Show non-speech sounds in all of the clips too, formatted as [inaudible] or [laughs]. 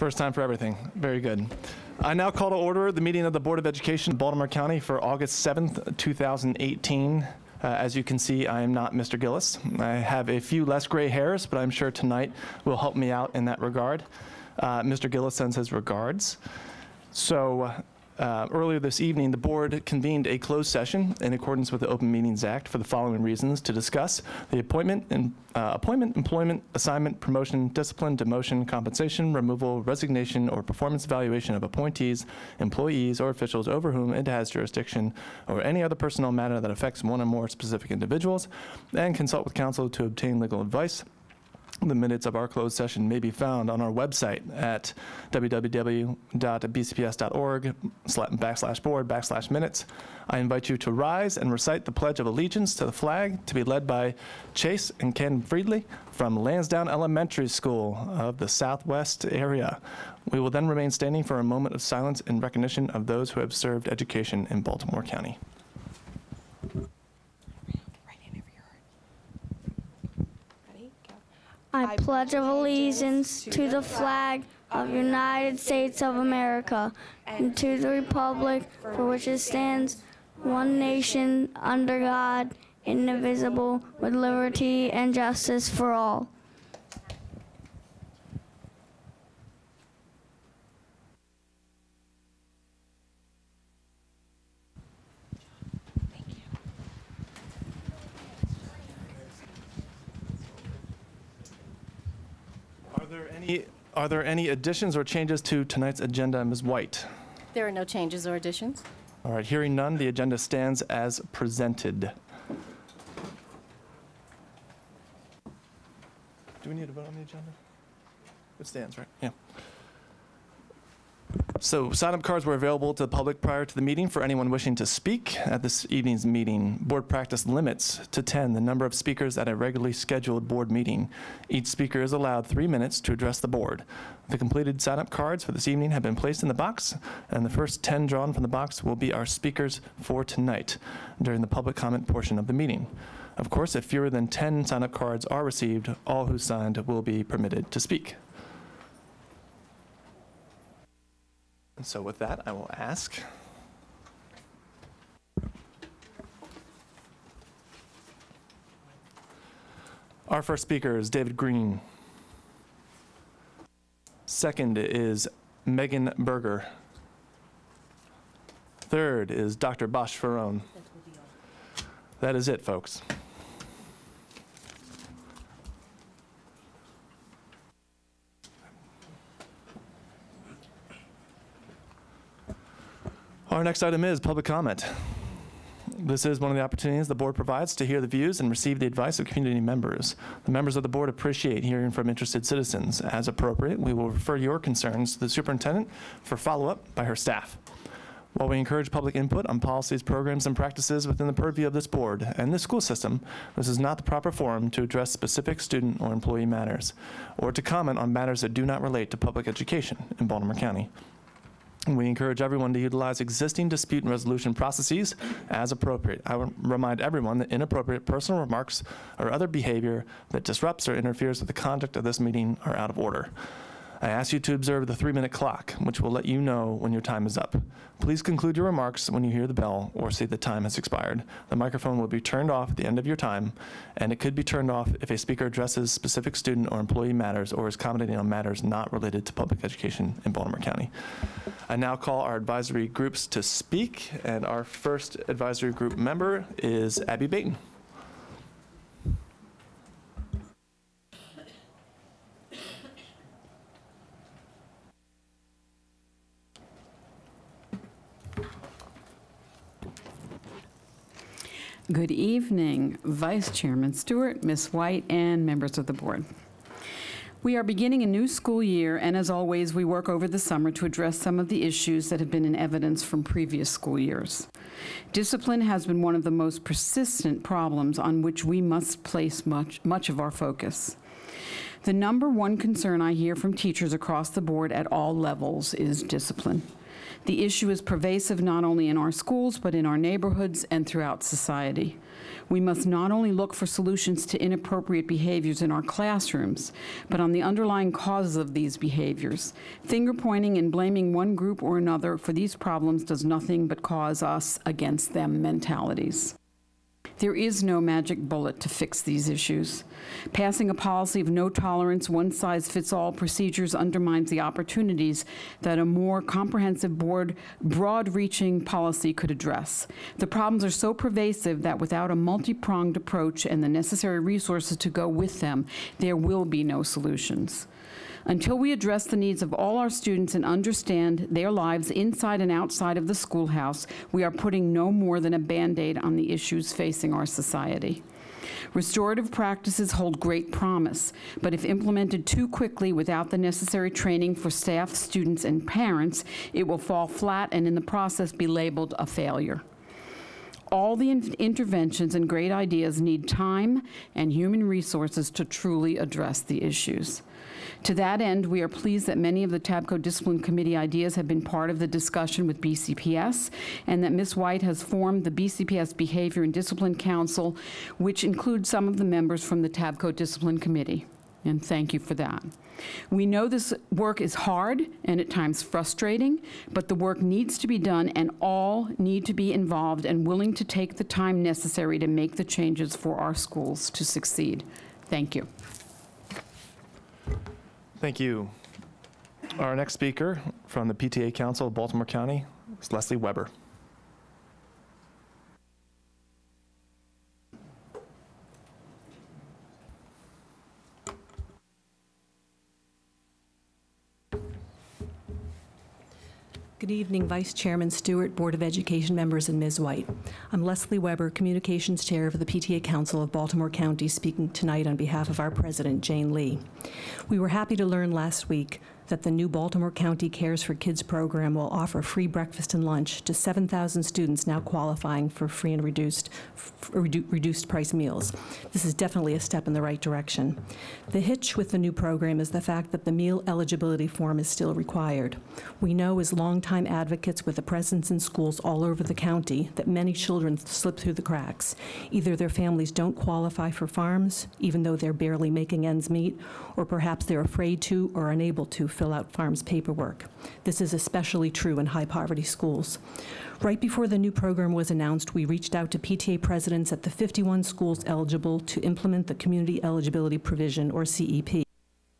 First time for everything. Very good. I now call to order the meeting of the Board of Education, Baltimore County for August 7th, 2018. Uh, As you can see, I am not Mr. Gilliss. I have a few less gray hairs, but I'm sure tonight will help me out in that regard. Uh, Mr. Gilliss sends his regards. So uh, earlier this evening, the board convened a closed session in accordance with the Open Meetings Act for the following reasons to discuss the appointment uh, appointment, employment, assignment, promotion, discipline, demotion, compensation, removal, resignation, or performance evaluation of appointees, employees, or officials over whom it has jurisdiction, or any other personnel matter that affects one or more specific individuals, and consult with counsel to obtain legal advice. The minutes of our closed session may be found on our website at www.bcps.org backslash board backslash minutes. I invite you to rise and recite the Pledge of Allegiance to the flag to be led by Chase and Ken Friedley from Lansdowne Elementary School of the Southwest area. We will then remain standing for a moment of silence in recognition of those who have served education in Baltimore County. I pledge of allegiance to the flag of the United States of America and to the republic for which it stands, one nation, under God, indivisible, with liberty and justice for all. Are there any additions or changes to tonight's agenda, Ms. White? There are no changes or additions. All right, hearing none, the agenda stands as presented. Do we need to vote on the agenda? It stands, right? Yeah. So sign-up cards were available to the public prior to the meeting for anyone wishing to speak at this evening's meeting. Board practice limits to 10 the number of speakers at a regularly scheduled board meeting. Each speaker is allowed three minutes to address the board. The completed sign-up cards for this evening have been placed in the box, and the first 10 drawn from the box will be our speakers for tonight during the public comment portion of the meeting. Of course, if fewer than 10 sign-up cards are received, all who signed will be permitted to speak. And so with that, I will ask. Our first speaker is David Green. Second is Megan Berger. Third is Dr. Bash Pharoan. That is it, folks. Our next item is public comment. This is one of the opportunities the board provides to hear the views and receive the advice of community members. The members of the board appreciate hearing from interested citizens. As appropriate, we will refer your concerns to the superintendent for follow-up by her staff. While we encourage public input on policies, programs, and practices within the purview of this board and the school system, this is not the proper forum to address specific student or employee matters, or to comment on matters that do not relate to public education in Baltimore County. We encourage everyone to utilize existing dispute and resolution processes as appropriate. I would remind everyone that inappropriate personal remarks or other behavior that disrupts or interferes with the conduct of this meeting are out of order. I ask you to observe the three-minute clock, which will let you know when your time is up. Please conclude your remarks when you hear the bell or see the time has expired. The microphone will be turned off at the end of your time, and it could be turned off if a speaker addresses specific student or employee matters or is commenting on matters not related to public education in Baltimore County. I now call our advisory groups to speak, and our first advisory group member is Abby Beytin. Good evening, Vice Chairman Stewart, Ms. White, and members of the board. We are beginning a new school year, and as always, we work over the summer to address some of the issues that have been in evidence from previous school years. Discipline has been one of the most persistent problems on which we must place much, much of our focus. The number one concern I hear from teachers across the board at all levels is discipline. The issue is pervasive not only in our schools, but in our neighborhoods and throughout society. We must not only look for solutions to inappropriate behaviors in our classrooms, but on the underlying causes of these behaviors. Finger pointing and blaming one group or another for these problems does nothing but cause us against them mentalities. There is no magic bullet to fix these issues. Passing a policy of no tolerance, one size fits all procedures undermines the opportunities that a more comprehensive board, broad reaching policy could address. The problems are so pervasive that without a multi pronged approach and the necessary resources to go with them, there will be no solutions. Until we address the needs of all our students and understand their lives inside and outside of the schoolhouse, we are putting no more than a Band Aid on the issues facing our society. Restorative practices hold great promise, but if implemented too quickly without the necessary training for staff, students, and parents, it will fall flat and in the process be labeled a failure. All the in- interventions and great ideas need time and human resources to truly address the issues. To that end, we are pleased that many of the TABCO Discipline Committee ideas have been part of the discussion with BCPS, and that Ms. White has formed the BCPS Behavior and Discipline Council, which includes some of the members from the TABCO Discipline Committee. And thank you for that. We know this work is hard and at times frustrating, but the work needs to be done, and all need to be involved and willing to take the time necessary to make the changes for our schools to succeed. Thank you. Thank you. Our next speaker from the PTA Council of Baltimore County is Leslie Weber. Good evening, Vice Chairman Stewart, Board of Education members, and Ms. White. I'm Leslie Weber, Communications Chair of the PTA Council of Baltimore County, speaking tonight on behalf of our President, Jane Lee. We were happy to learn last week that the new Baltimore County Cares for Kids program will offer free breakfast and lunch to 7,000 students now qualifying for free and reduced, redu- reduced price meals. This is definitely a step in the right direction. The hitch with the new program is the fact that the meal eligibility form is still required. We know as longtime advocates with a presence in schools all over the county that many children slip through the cracks. Either their families don't qualify for FARMS, even though they're barely making ends meet, or perhaps they're afraid to or unable to fill out FARMS paperwork. This is especially true in high poverty schools. Right before the new program was announced, we reached out to PTA presidents at the 51 schools eligible to implement the Community Eligibility Provision, or CEP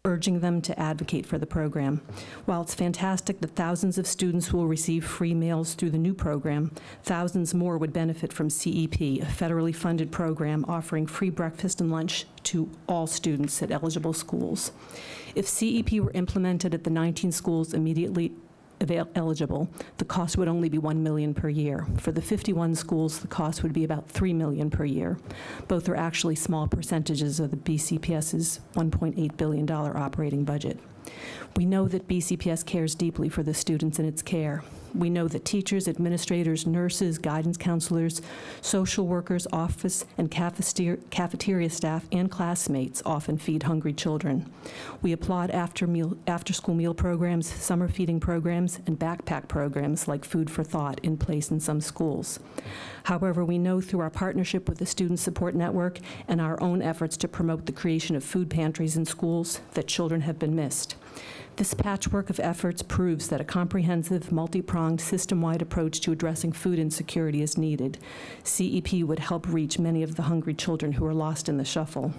urging them to advocate for the program. While it's fantastic that thousands of students will receive free meals through the new program, thousands more would benefit from CEP, a federally funded program offering free breakfast and lunch to all students at eligible schools. If CEP were implemented at the 19 schools immediately eligible, the cost would only be 1 million per year. For the 51 schools, the cost would be about 3 million per year. Both are actually small percentages of the BCPS's $1.8 billion operating budget. We know that BCPS cares deeply for the students in its care. We know that teachers, administrators, nurses, guidance counselors, social workers, office and cafeteria staff, and classmates often feed hungry children. We applaud after meal, after-school meal programs, summer feeding programs, and backpack programs like Food for Thought in place in some schools. However, we know through our partnership with the Student Support Network and our own efforts to promote the creation of food pantries in schools that children have been missed. This patchwork of efforts proves that a comprehensive, multi-pronged, system-wide approach to addressing food insecurity is needed. CEP would help reach many of the hungry children who are lost in the shuffle.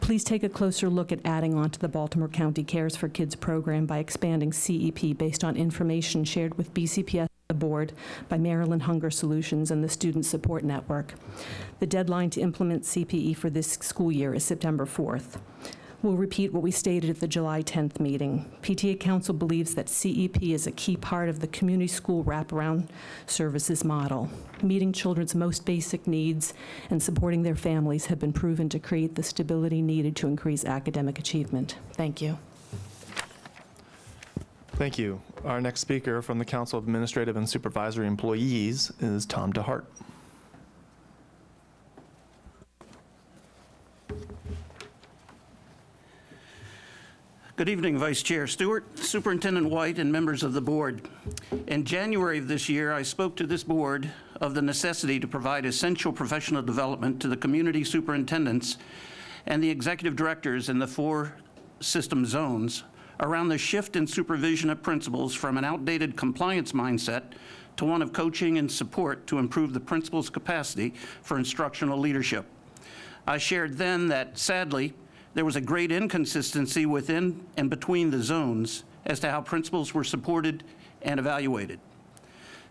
Please take a closer look at adding on to the Baltimore County Cares for Kids program by expanding CEP based on information shared with BCPS board by Maryland Hunger Solutions and the Student Support Network. The deadline to implement CPE for this school year is September 4th. We'll repeat what we stated at the July 10th meeting. PTA Council believes that CEP is a key part of the community school wraparound services model. Meeting children's most basic needs and supporting their families have been proven to create the stability needed to increase academic achievement. Thank you. Thank you. Our next speaker from the Council of Administrative and Supervisory Employees is Tom DeHart. Good evening, Vice Chair Stewart, Superintendent White, and members of the board. In January of this year, I spoke to this board of the necessity to provide essential professional development to the community superintendents and the executive directors in the four system zones around the shift in supervision of principals from an outdated compliance mindset to one of coaching and support to improve the principal's capacity for instructional leadership. I shared then that sadly, there was a great inconsistency within and between the zones as to how principals were supported and evaluated.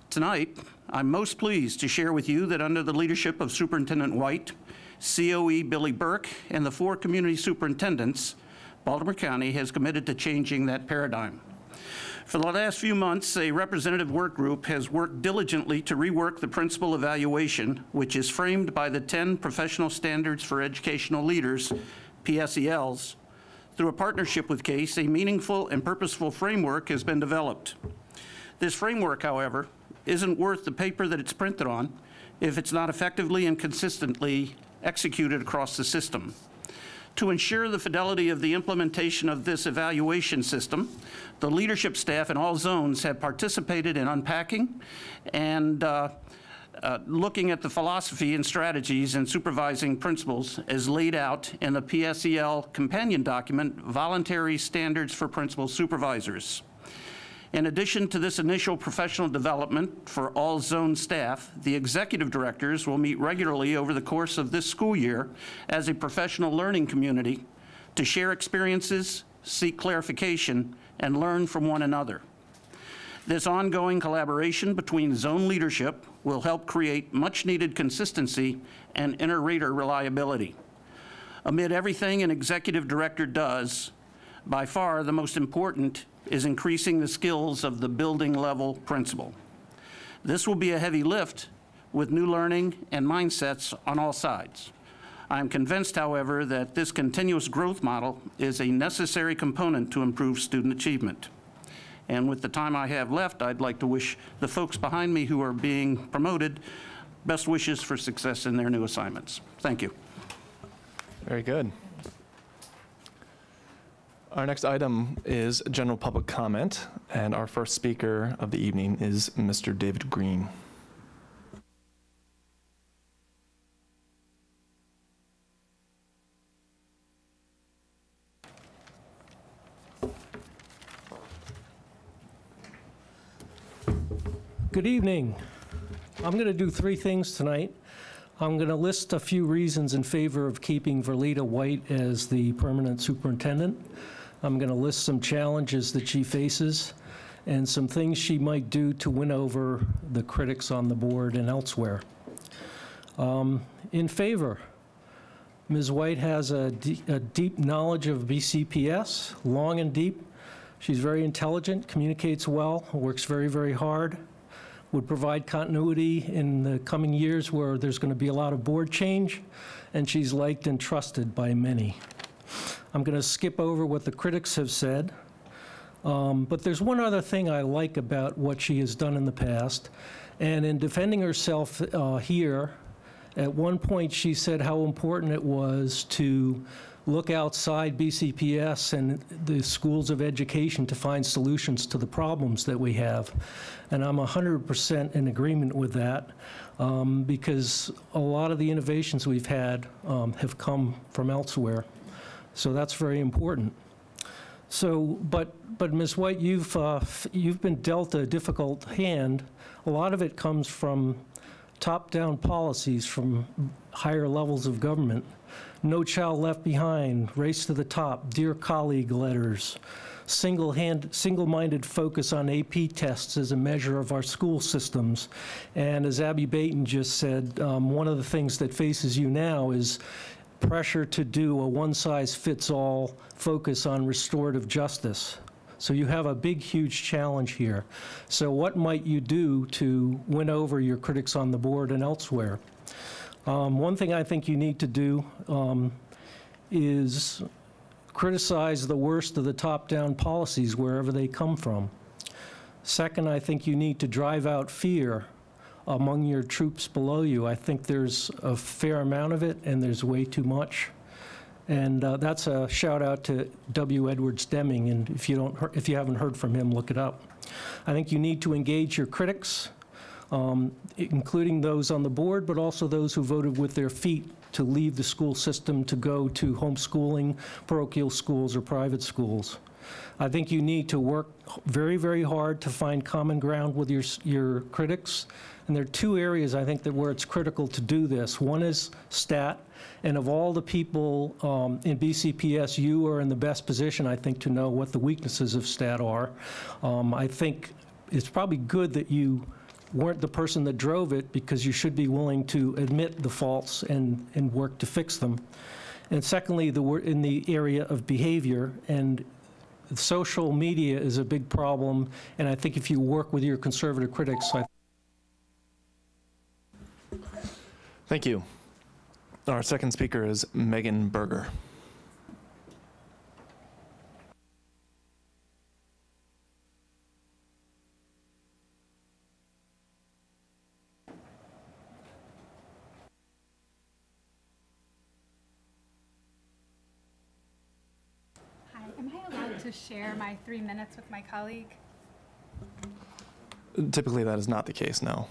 Tonight, I'm most pleased to share with you that under the leadership of Superintendent White, COE Billy Burke, and the four community superintendents, Baltimore County has committed to changing that paradigm. For the last few months, a representative work group has worked diligently to rework the principal evaluation, which is framed by the 10 Professional Standards for Educational Leaders, PSELs. Through a partnership with CASE, a meaningful and purposeful framework has been developed. This framework, however, isn't worth the paper that it's printed on if it's not effectively and consistently executed across the system. To ensure the fidelity of the implementation of this evaluation system, the leadership staff in all zones have participated in unpacking and uh, uh, looking at the philosophy and strategies and supervising principles as laid out in the PSEL companion document, Voluntary Standards for Principal Supervisors. In addition to this initial professional development for all zone staff, the executive directors will meet regularly over the course of this school year as a professional learning community to share experiences, seek clarification, and learn from one another. This ongoing collaboration between zone leadership will help create much-needed consistency and inter-rater reliability. Amid everything an executive director does, by far the most important is increasing the skills of the building level principal. This will be a heavy lift with new learning and mindsets on all sides. I am convinced, however, that this continuous growth model is a necessary component to improve student achievement. And with the time I have left, I'd like to wish the folks behind me who are being promoted best wishes for success in their new assignments. Thank you. Very good. Our next item is general public comment, and our first speaker of the evening is Mr. David Green. Good evening. I'm going to do three things tonight. I'm going to list a few reasons in favor of keeping Verletta White as the permanent superintendent. I'm going to list some challenges that she faces and some things she might do to win over the critics on the board and elsewhere. Um, In favor, Ms. White has a de- a deep knowledge of BCPS, long and deep. She's very intelligent, communicates well, works very, very hard, would provide continuity in the coming years where there's going to be a lot of board change, and she's liked and trusted by many. I'm going to skip over what the critics have said, um, but there's one other thing I like about what she has done in the past, and in defending herself uh, here, at one point she said how important it was to look outside BCPS and the schools of education to find solutions to the problems that we have. And I'm 100% in agreement with that um, because a lot of the innovations we've had um, have come from elsewhere. So that's very important. So, but, but Ms. White, you've, uh, you've been dealt a difficult hand. A lot of it comes from top-down policies from higher levels of government. No Child Left Behind, Race to the Top, Dear Colleague letters, single single-minded focus on AP tests as a measure of our school systems. And as Abby Beytin just said, um, one of the things that faces you now is pressure to do a one-size-fits-all focus on restorative justice. So you have a big, huge challenge here. So what might you do to win over your critics on the board and elsewhere? Um, One thing I think you need to do um, is criticize the worst of the top-down policies wherever they come from. Second, I think you need to drive out fear among your troops below you. I think there's a fair amount of it, and there's way too much. And uh, that's a shout out to W. Edwards Deming, and if you don't, if you haven't heard from him, look it up. I think you need to engage your critics, um, including those on the board, but also those who voted with their feet to leave the school system to go to homeschooling, parochial schools, or private schools. I think you need to work very, very hard to find common ground with your, your critics. And there are two areas, I think, that where it's critical to do this. One is stat, and of all the people um, in BCPS, you are in the best position, I think, to know what the weaknesses of stat are. Um, I think it's probably good that you weren't the person that drove it, because you should be willing to admit the faults and, and work to fix them. And secondly, the, in the area of behavior, and social media is a big problem, and I think if you work with your conservative critics, I Thank you. Our second speaker is Megan Berger. Hi, am I allowed to share my three minutes with my colleague? Typically, that is not the case, no.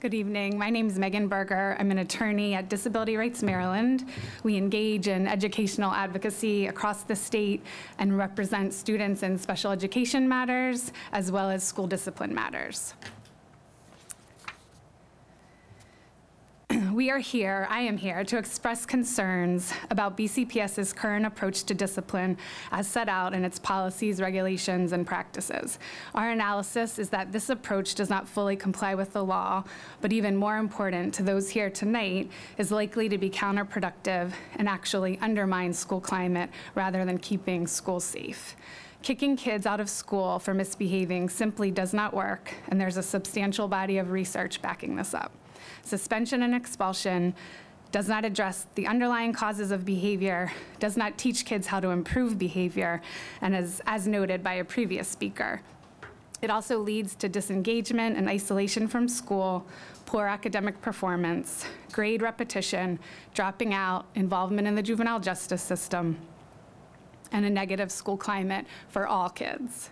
Good evening. My name is Megan Berger. I'm an attorney at Disability Rights Maryland. We engage in educational advocacy across the state and represent students in special education matters as well as school discipline matters. We are here, I am here, to express concerns about BCPS's current approach to discipline as set out in its policies, regulations, and practices. Our analysis is that this approach does not fully comply with the law, but even more important to those here tonight, is likely to be counterproductive and actually undermine school climate rather than keeping schools safe. Kicking kids out of school for misbehaving simply does not work, and there's a substantial body of research backing this up. Suspension and expulsion does not address the underlying causes of behavior, does not teach kids how to improve behavior, and as, as noted by a previous speaker, it also leads to disengagement and isolation from school, poor academic performance, grade repetition, dropping out, involvement in the juvenile justice system, and a negative school climate for all kids.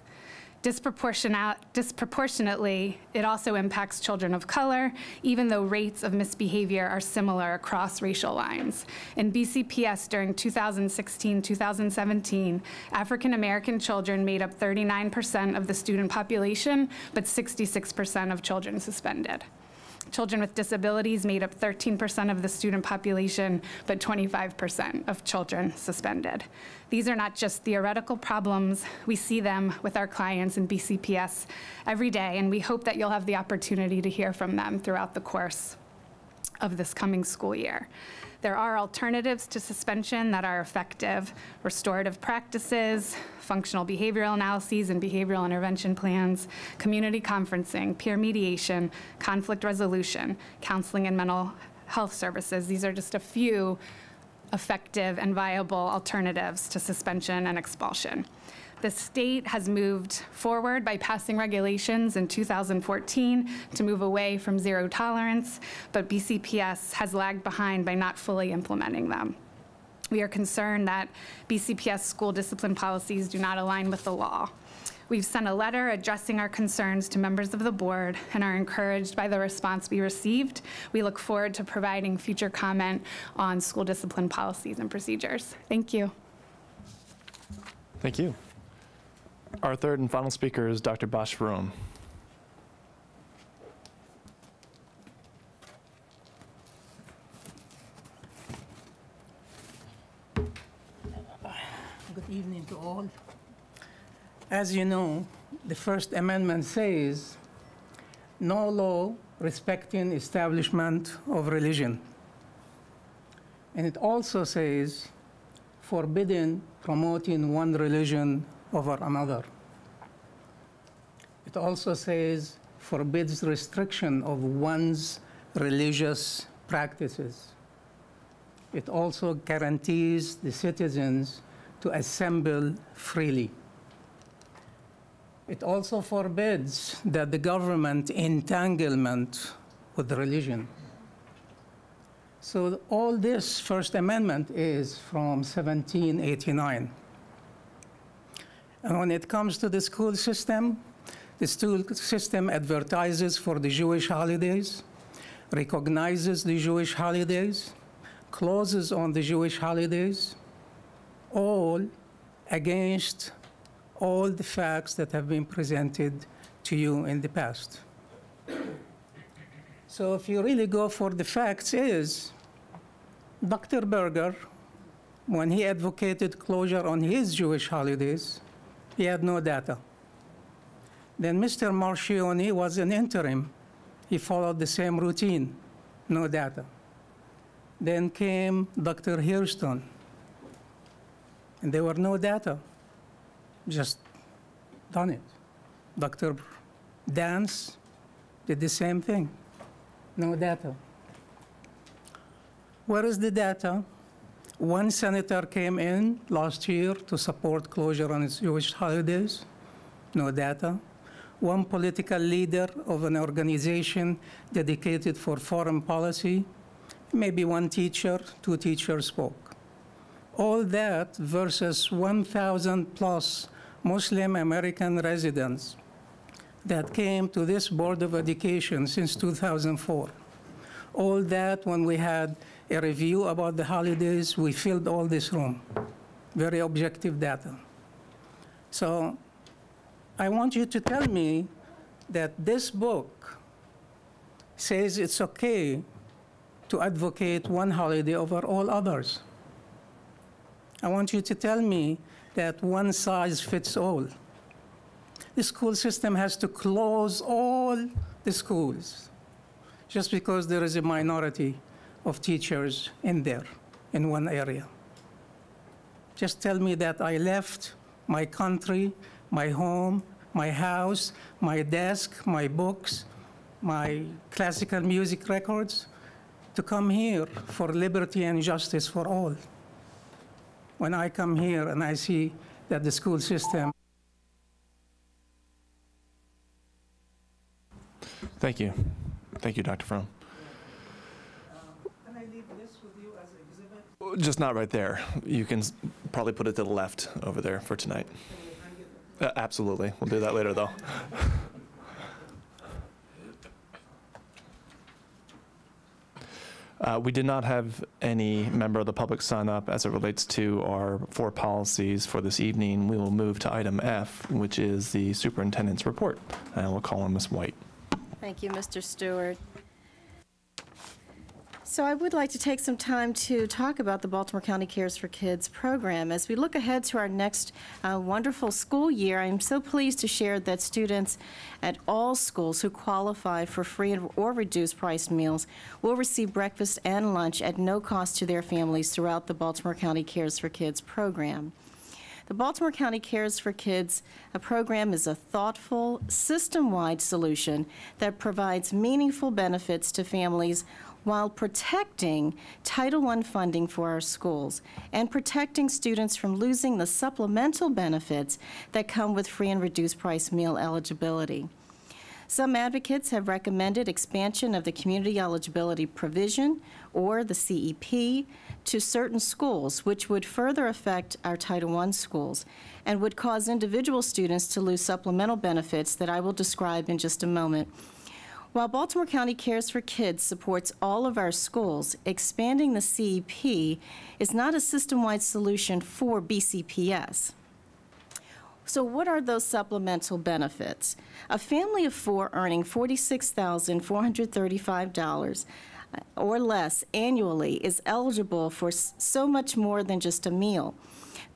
Disproportionate, disproportionately, it also impacts children of color, even though rates of misbehavior are similar across racial lines. In BCPS during 2016 2017, African American children made up 39% of the student population, but 66% of children suspended. Children with disabilities made up 13% of the student population, but 25% of children suspended. These are not just theoretical problems. We see them with our clients in BCPS every day, and we hope that you'll have the opportunity to hear from them throughout the course of this coming school year. There are alternatives to suspension that are effective restorative practices, functional behavioral analyses and behavioral intervention plans, community conferencing, peer mediation, conflict resolution, counseling, and mental health services. These are just a few effective and viable alternatives to suspension and expulsion. The state has moved forward by passing regulations in 2014 to move away from zero tolerance, but BCPS has lagged behind by not fully implementing them. We are concerned that BCPS school discipline policies do not align with the law. We've sent a letter addressing our concerns to members of the board and are encouraged by the response we received. We look forward to providing future comment on school discipline policies and procedures. Thank you. Thank you. Our third and final speaker is Dr. Bash Pharoan. Good evening to all. As you know, the First Amendment says, no law respecting establishment of religion. And it also says, forbidding promoting one religion over another. It also says, forbids restriction of one's religious practices. It also guarantees the citizens to assemble freely. It also forbids that the government entanglement with religion. So all this First Amendment is from 1789. And when it comes to the school system, the school system advertises for the Jewish holidays, recognizes the Jewish holidays, closes on the Jewish holidays, all against all the facts that have been presented to you in the past. So if you really go for the facts is, Dr. Berger, when he advocated closure on his Jewish holidays, he had no data. Then Mr. Marchione was an interim. He followed the same routine, no data. Then came Dr. Hairston, and there were no data, just done it. Dr. Dance did the same thing, no data. Where is the data? One senator came in last year to support closure on its Jewish holidays, no data. One political leader of an organization dedicated for foreign policy, maybe one teacher, two teachers spoke. All that versus 1,000 plus Muslim American residents that came to this Board of Education since 2004. All that when we had a review about the holidays, we filled all this room. Very objective data. So I want you to tell me that this book says it's okay to advocate one holiday over all others. I want you to tell me that one size fits all. The school system has to close all the schools just because there is a minority of teachers in there, in one area. Just tell me that I left my country, my home, my house, my desk, my books, my classical music records to come here for liberty and justice for all. When I come here and I see that the school system Thank you. Thank you, Dr. Fromm. Can I leave this with you as an exhibit? Just not right there. You can probably put it to the left over there for tonight. Uh, Absolutely. We'll do that later, though. [laughs] Uh, We did not have any member of the public sign up as it relates to our four policies for this evening. We will move to item F, which is the superintendent's report. And we'll call on Ms. White. Thank you, Mr. Stewart. So I would like to take some time to talk about the Baltimore County Cares for Kids program. As we look ahead to our next uh, wonderful school year, I am so pleased to share that students at all schools who qualify for free or reduced price meals will receive breakfast and lunch at no cost to their families throughout the Baltimore County Cares for Kids program. The Baltimore County Cares for Kids uh, program is a thoughtful, system-wide solution that provides meaningful benefits to families while protecting Title I funding for our schools and protecting students from losing the supplemental benefits that come with free and reduced price meal eligibility. Some advocates have recommended expansion of the community eligibility provision, or the CEP, to certain schools, which would further affect our Title I schools and would cause individual students to lose supplemental benefits that I will describe in just a moment. While Baltimore County Cares for Kids supports all of our schools, expanding the CEP is not a system-wide solution for BCPS. So what are those supplemental benefits? A family of four earning $46,435 uh, or less annually is eligible for so much more than just a meal.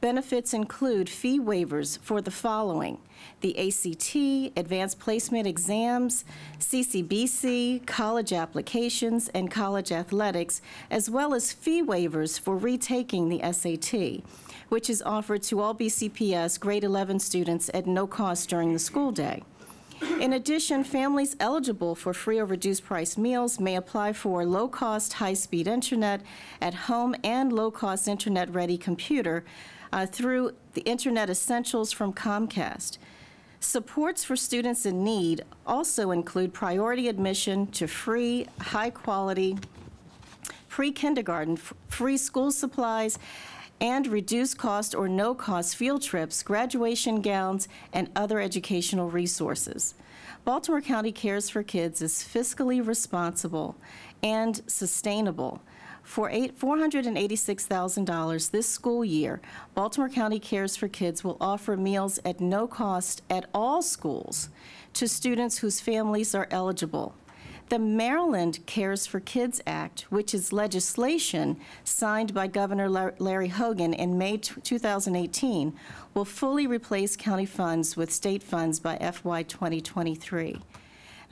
Benefits include fee waivers for the following: the ACT, advanced placement exams, CCBC, college applications, and college athletics, as well as fee waivers for retaking the SAT, which is offered to all BCPS grade 11 students at no cost during the school day. In addition, families eligible for free or reduced price meals may apply for low-cost, high-speed internet at home and low-cost internet-ready computer uh, through the Internet Essentials from Comcast. Supports for students in need also include priority admission to free, high-quality pre-kindergarten, free school supplies, and reduced cost or no-cost field trips, graduation gowns, and other educational resources. Baltimore County Cares for Kids is fiscally responsible and sustainable. For $486,000 this school year, Baltimore County Cares for Kids will offer meals at no cost at all schools to students whose families are eligible. The Maryland Cares for Kids Act, which is legislation signed by Governor Larry Hogan in May 2018, will fully replace county funds with state funds by FY 2023.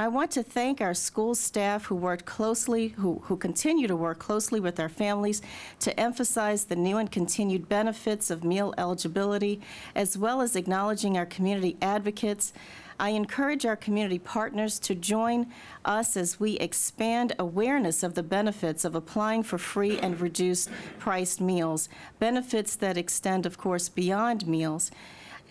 I want to thank our school staff who worked closely, who, who continue to work closely with our families to emphasize the new and continued benefits of meal eligibility, as well as acknowledging our community advocates. I encourage our community partners to join us as we expand awareness of the benefits of applying for free and reduced priced meals, benefits that extend, of course, beyond meals.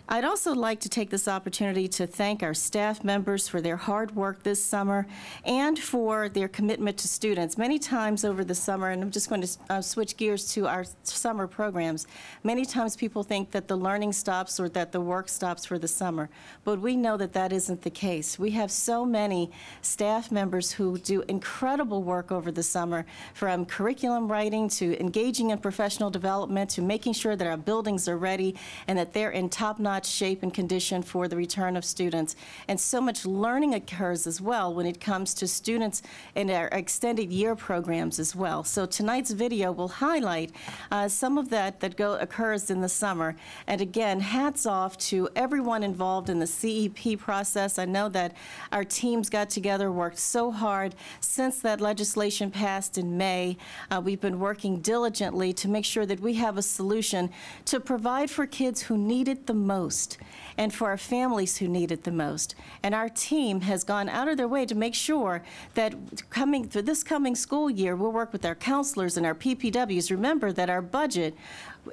I'd also like to take this opportunity to thank our staff members for their hard work this summer and for their commitment to students. Many times over the summer, and I'm just going to uh, switch gears to our summer programs, many times people think that the learning stops or that the work stops for the summer, but we know that that isn't the case. We have so many staff members who do incredible work over the summer, from curriculum writing to engaging in professional development to making sure that our buildings are ready and that they're in top-notch shape and condition for the return of students. And so much learning occurs as well when it comes to students in our extended year programs as well. So tonight's video will highlight uh, some of that that go, occurs in the summer. And again, hats off to everyone involved in the CEP process. I know that our teams got together, worked so hard since that legislation passed in May. Uh, we've been working diligently to make sure that we have a solution to provide for kids who need it the most and for our families who need it the most. And our team has gone out of their way to make sure that coming through this coming school year, we'll work with our counselors and our PPWs. Remember that our budget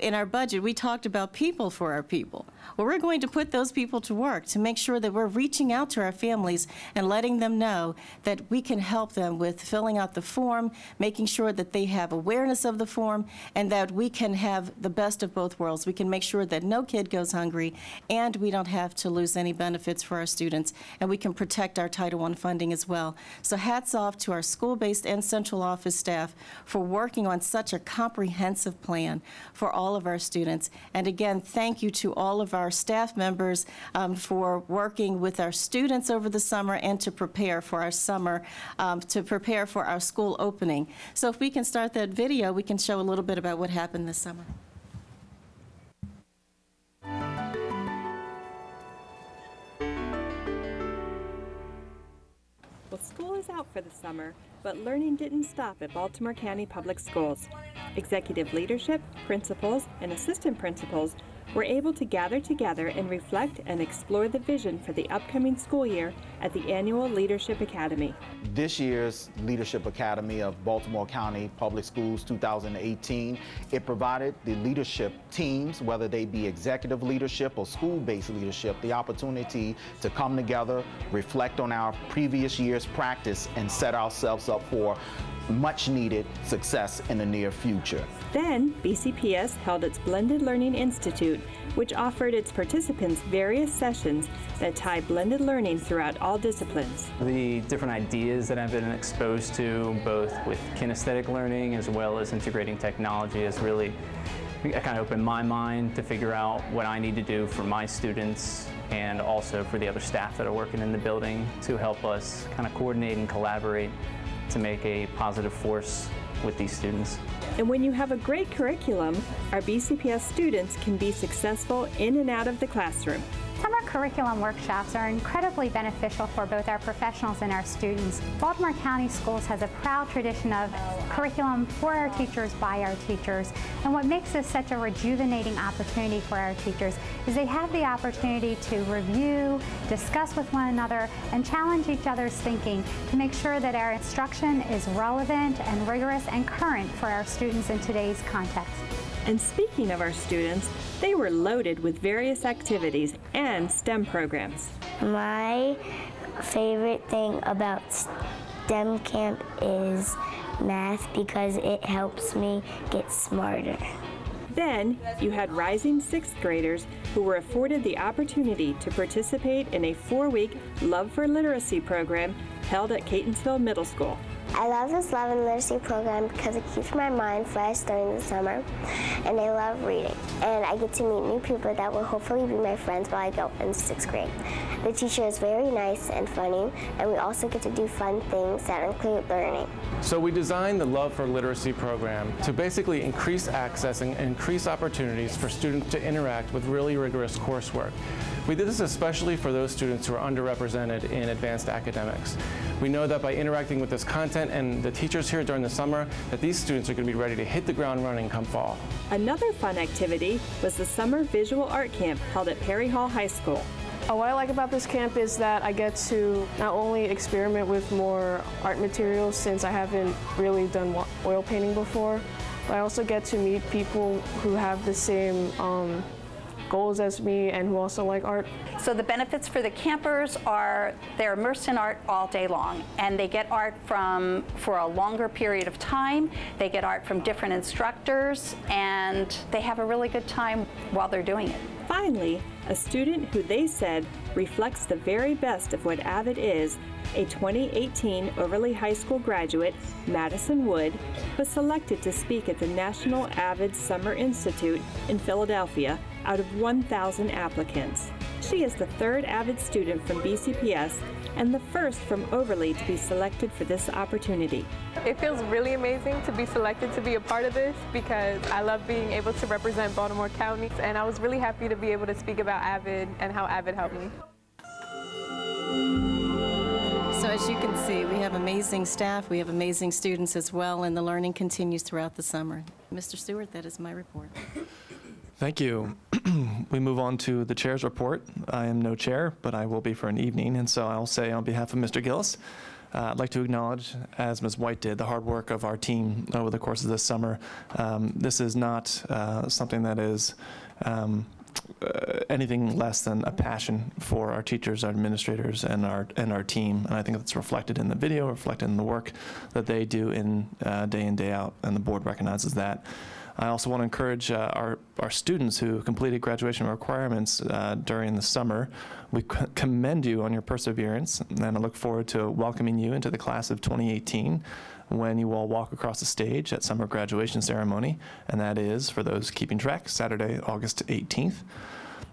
in our budget, we talked about people for our people. Well, we're going to put those people to work to make sure that we're reaching out to our families and letting them know that we can help them with filling out the form, making sure that they have awareness of the form, and that we can have the best of both worlds. We can make sure that no kid goes hungry, and we don't have to lose any benefits for our students, and we can protect our Title I funding as well. So hats off to our school-based and central office staff for working on such a comprehensive plan for all of our students. And again, thank you to all of our staff members um, for working with our students over the summer and to prepare for our summer, um, to prepare for our school opening. So if we can start that video, we can show a little bit about what happened this summer. Well, school is out for the summer, but learning didn't stop at Baltimore County Public Schools. Executive leadership, principals, and assistant principals were able to gather together and reflect and explore the vision for the upcoming school year at the annual Leadership Academy. This year's Leadership Academy of Baltimore County Public Schools 2018, it provided the leadership teams, whether they be executive leadership or school-based leadership, the opportunity to come together, reflect on our previous year's practice, and set ourselves up for much needed success in the near future. Then, BCPS held its Blended Learning Institute, which offered its participants various sessions that tie blended learning throughout all disciplines. The different ideas that I've been exposed to, both with kinesthetic learning as well as integrating technology, has really kind of opened my mind to figure out what I need to do for my students and also for the other staff that are working in the building to help us kind of coordinate and collaborate to make a positive force with these students. And when you have a great curriculum, our BCPS students can be successful in and out of the classroom. Summer curriculum workshops are incredibly beneficial for both our professionals and our students. Baltimore County Schools has a proud tradition of curriculum for our teachers, by our teachers, and what makes this such a rejuvenating opportunity for our teachers is they have the opportunity to review, discuss with one another, and challenge each other's thinking to make sure that our instruction is relevant and rigorous and current for our students in today's context. And speaking of our students, they were loaded with various activities and STEM programs. My favorite thing about STEM camp is math because it helps me get smarter. Then you had rising sixth graders who were afforded the opportunity to participate in a four week Love for Literacy program held at Catonsville Middle School. I love this Love and Literacy program because it keeps my mind fresh during the summer, and I love reading. And I get to meet new people that will hopefully be my friends while I go in sixth grade. The teacher is very nice and funny, and we also get to do fun things that include learning. So we designed the Love for Literacy program to basically increase access and increase opportunities for students to interact with really rigorous coursework. We did this especially for those students who are underrepresented in advanced academics. We know that by interacting with this content and the teachers here during the summer, that these students are going to be ready to hit the ground running come fall. Another fun activity was the Summer Visual Art Camp held at Perry Hall High School. Uh, what I like about this camp is that I get to not only experiment with more art materials since I haven't really done oil painting before, but I also get to meet people who have the same um, goals as me and who also like art. So the benefits for the campers are they're immersed in art all day long and they get art from for a longer period of time. They get art from different instructors and they have a really good time while they're doing it. Finally, a student who they said reflects the very best of what AVID is, a 2018 Overlea High School graduate, Madison Wood, was selected to speak at the National AVID Summer Institute in Philadelphia out of 1,000 applicants. She is the third AVID student from BCPS and the first from Overlea to be selected for this opportunity. It feels really amazing to be selected to be a part of this because I love being able to represent Baltimore County and I was really happy to be able to speak about AVID and how AVID helped me. So as you can see, we have amazing staff, we have amazing students as well, and the learning continues throughout the summer. Mr. Stewart, that is my report. Thank you. [clears throat] we move on to the chair's report. I am no chair, but I will be for an evening, and so I'll say on behalf of Mr. Gilliss, uh, I'd like to acknowledge, as Ms. White did, the hard work of our team over the course of this summer. Um, this is not uh, something that is um, uh, anything less than a passion for our teachers, our administrators, and our and our team. And I think that's reflected in the video, reflected in the work that they do in uh, day in day out, and the board recognizes that. I also want to encourage uh, our, our students who completed graduation requirements uh, during the summer. We commend you on your perseverance, and I look forward to welcoming you into the class of 2018 when you all walk across the stage at summer graduation ceremony, and that is, for those keeping track, Saturday, August 18th.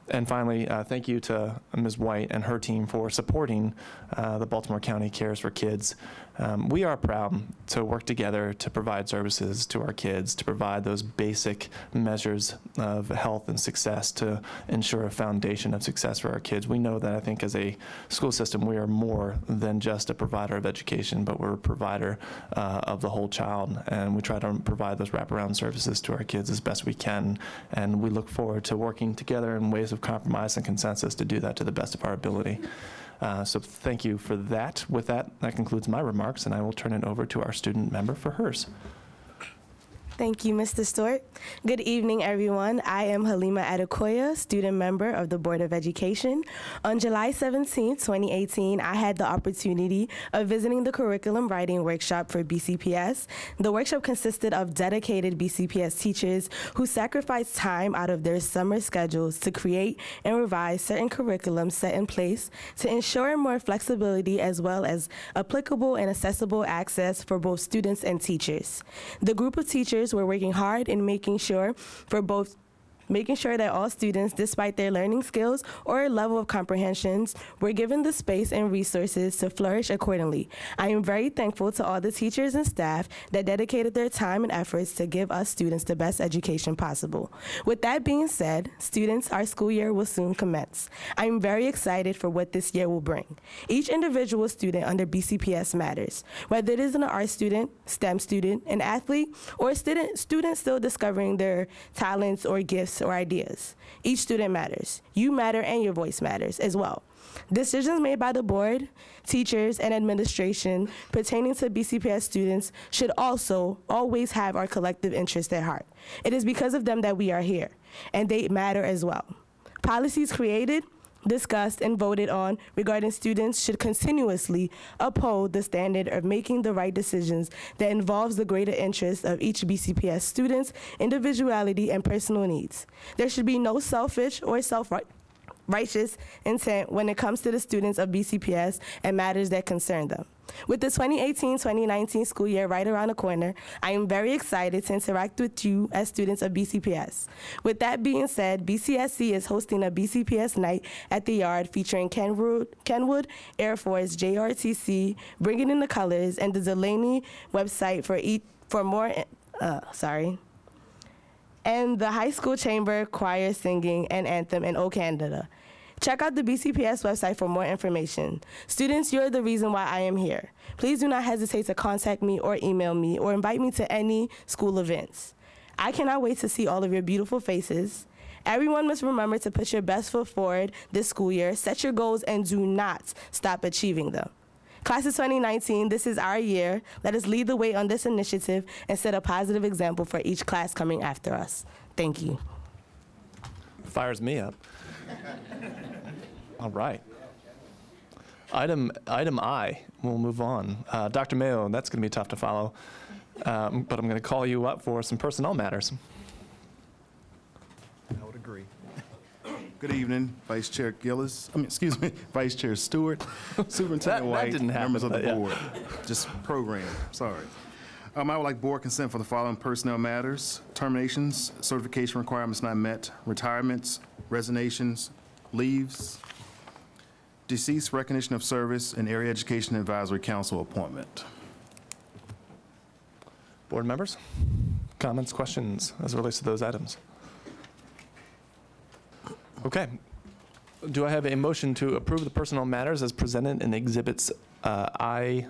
And finally, uh, thank you to Ms. White and her team for supporting uh, the Baltimore County Cares for Kids um, we are proud to work together to provide services to our kids, to provide those basic measures of health and success to ensure a foundation of success for our kids. We know that I think as a school system, we are more than just a provider of education, but we're a provider uh, of the whole child. And we try to provide those wraparound services to our kids as best we can. And we look forward to working together in ways of compromise and consensus to do that to the best of our ability. Uh, so thank you for that. With that, that concludes my remarks, and I will turn it over to our student member for hers. Thank you, Mr. Stewart. Good evening, everyone. I am Halima Adekoya, student member of the Board of Education. On July 17, 2018, I had the opportunity of visiting the curriculum writing workshop for BCPS. The workshop consisted of dedicated BCPS teachers who sacrificed time out of their summer schedules to create and revise certain curriculums set in place to ensure more flexibility as well as applicable and accessible access for both students and teachers. The group of teachers we're working hard in making sure for both making sure that all students, despite their learning skills or level of comprehensions, were given the space and resources to flourish accordingly. I am very thankful to all the teachers and staff that dedicated their time and efforts to give us students the best education possible. With that being said, students, our school year will soon commence. I am very excited for what this year will bring. Each individual student under BCPS matters, whether it is an art student, STEM student, an athlete, or a student, student still discovering their talents or gifts or ideas. Each student matters. You matter and your voice matters as well. Decisions made by the board, teachers, and administration pertaining to BCPS students should also always have our collective interest at heart. It is because of them that we are here, and they matter as well. Policies created, discussed, and voted on regarding students should continuously uphold the standard of making the right decisions that involves the greater interest of each BCPS student's individuality and personal needs. There should be no selfish or self righteous intent when it comes to the students of BCPS and matters that concern them. With the 2018-2019 school year right around the corner, I am very excited to interact with you as students of BCPS. With that being said, BCSC is hosting a BCPS night at the Yard featuring Kenwood, Kenwood Air Force, JRTC, Bringing in the Colors, and the Delaney website for, each, for more, uh, sorry, and the high school chamber choir singing and anthem in O Canada. Check out the BCPS website for more information. Students, you're the reason why I am here. Please do not hesitate to contact me or email me or invite me to any school events. I cannot wait to see all of your beautiful faces. Everyone must remember to put your best foot forward this school year, set your goals, and do not stop achieving them. Class of 2019, this is our year. Let us lead the way on this initiative and set a positive example for each class coming after us. Thank you. Fires me up. [laughs] All right. Item, item I, we'll move on. Uh, Dr. Mayo, that's going to be tough to follow, um, but I'm going to call you up for some personnel matters. I would agree. Good evening, Vice Chair Gilliss, I mean, excuse me, [laughs] Vice Chair Stewart, [laughs] Superintendent That- that White, didn't happen, members of the but yeah. board. Just program, sorry. Um, I would like board consent for the following personnel matters: terminations, certification requirements not met, retirements, resignations, leaves, deceased recognition of service, and Area Education Advisory Council appointment. Board members, comments, questions as it relates to those items? Okay. Do I have a motion to approve the personnel matters as presented in exhibits uh, I,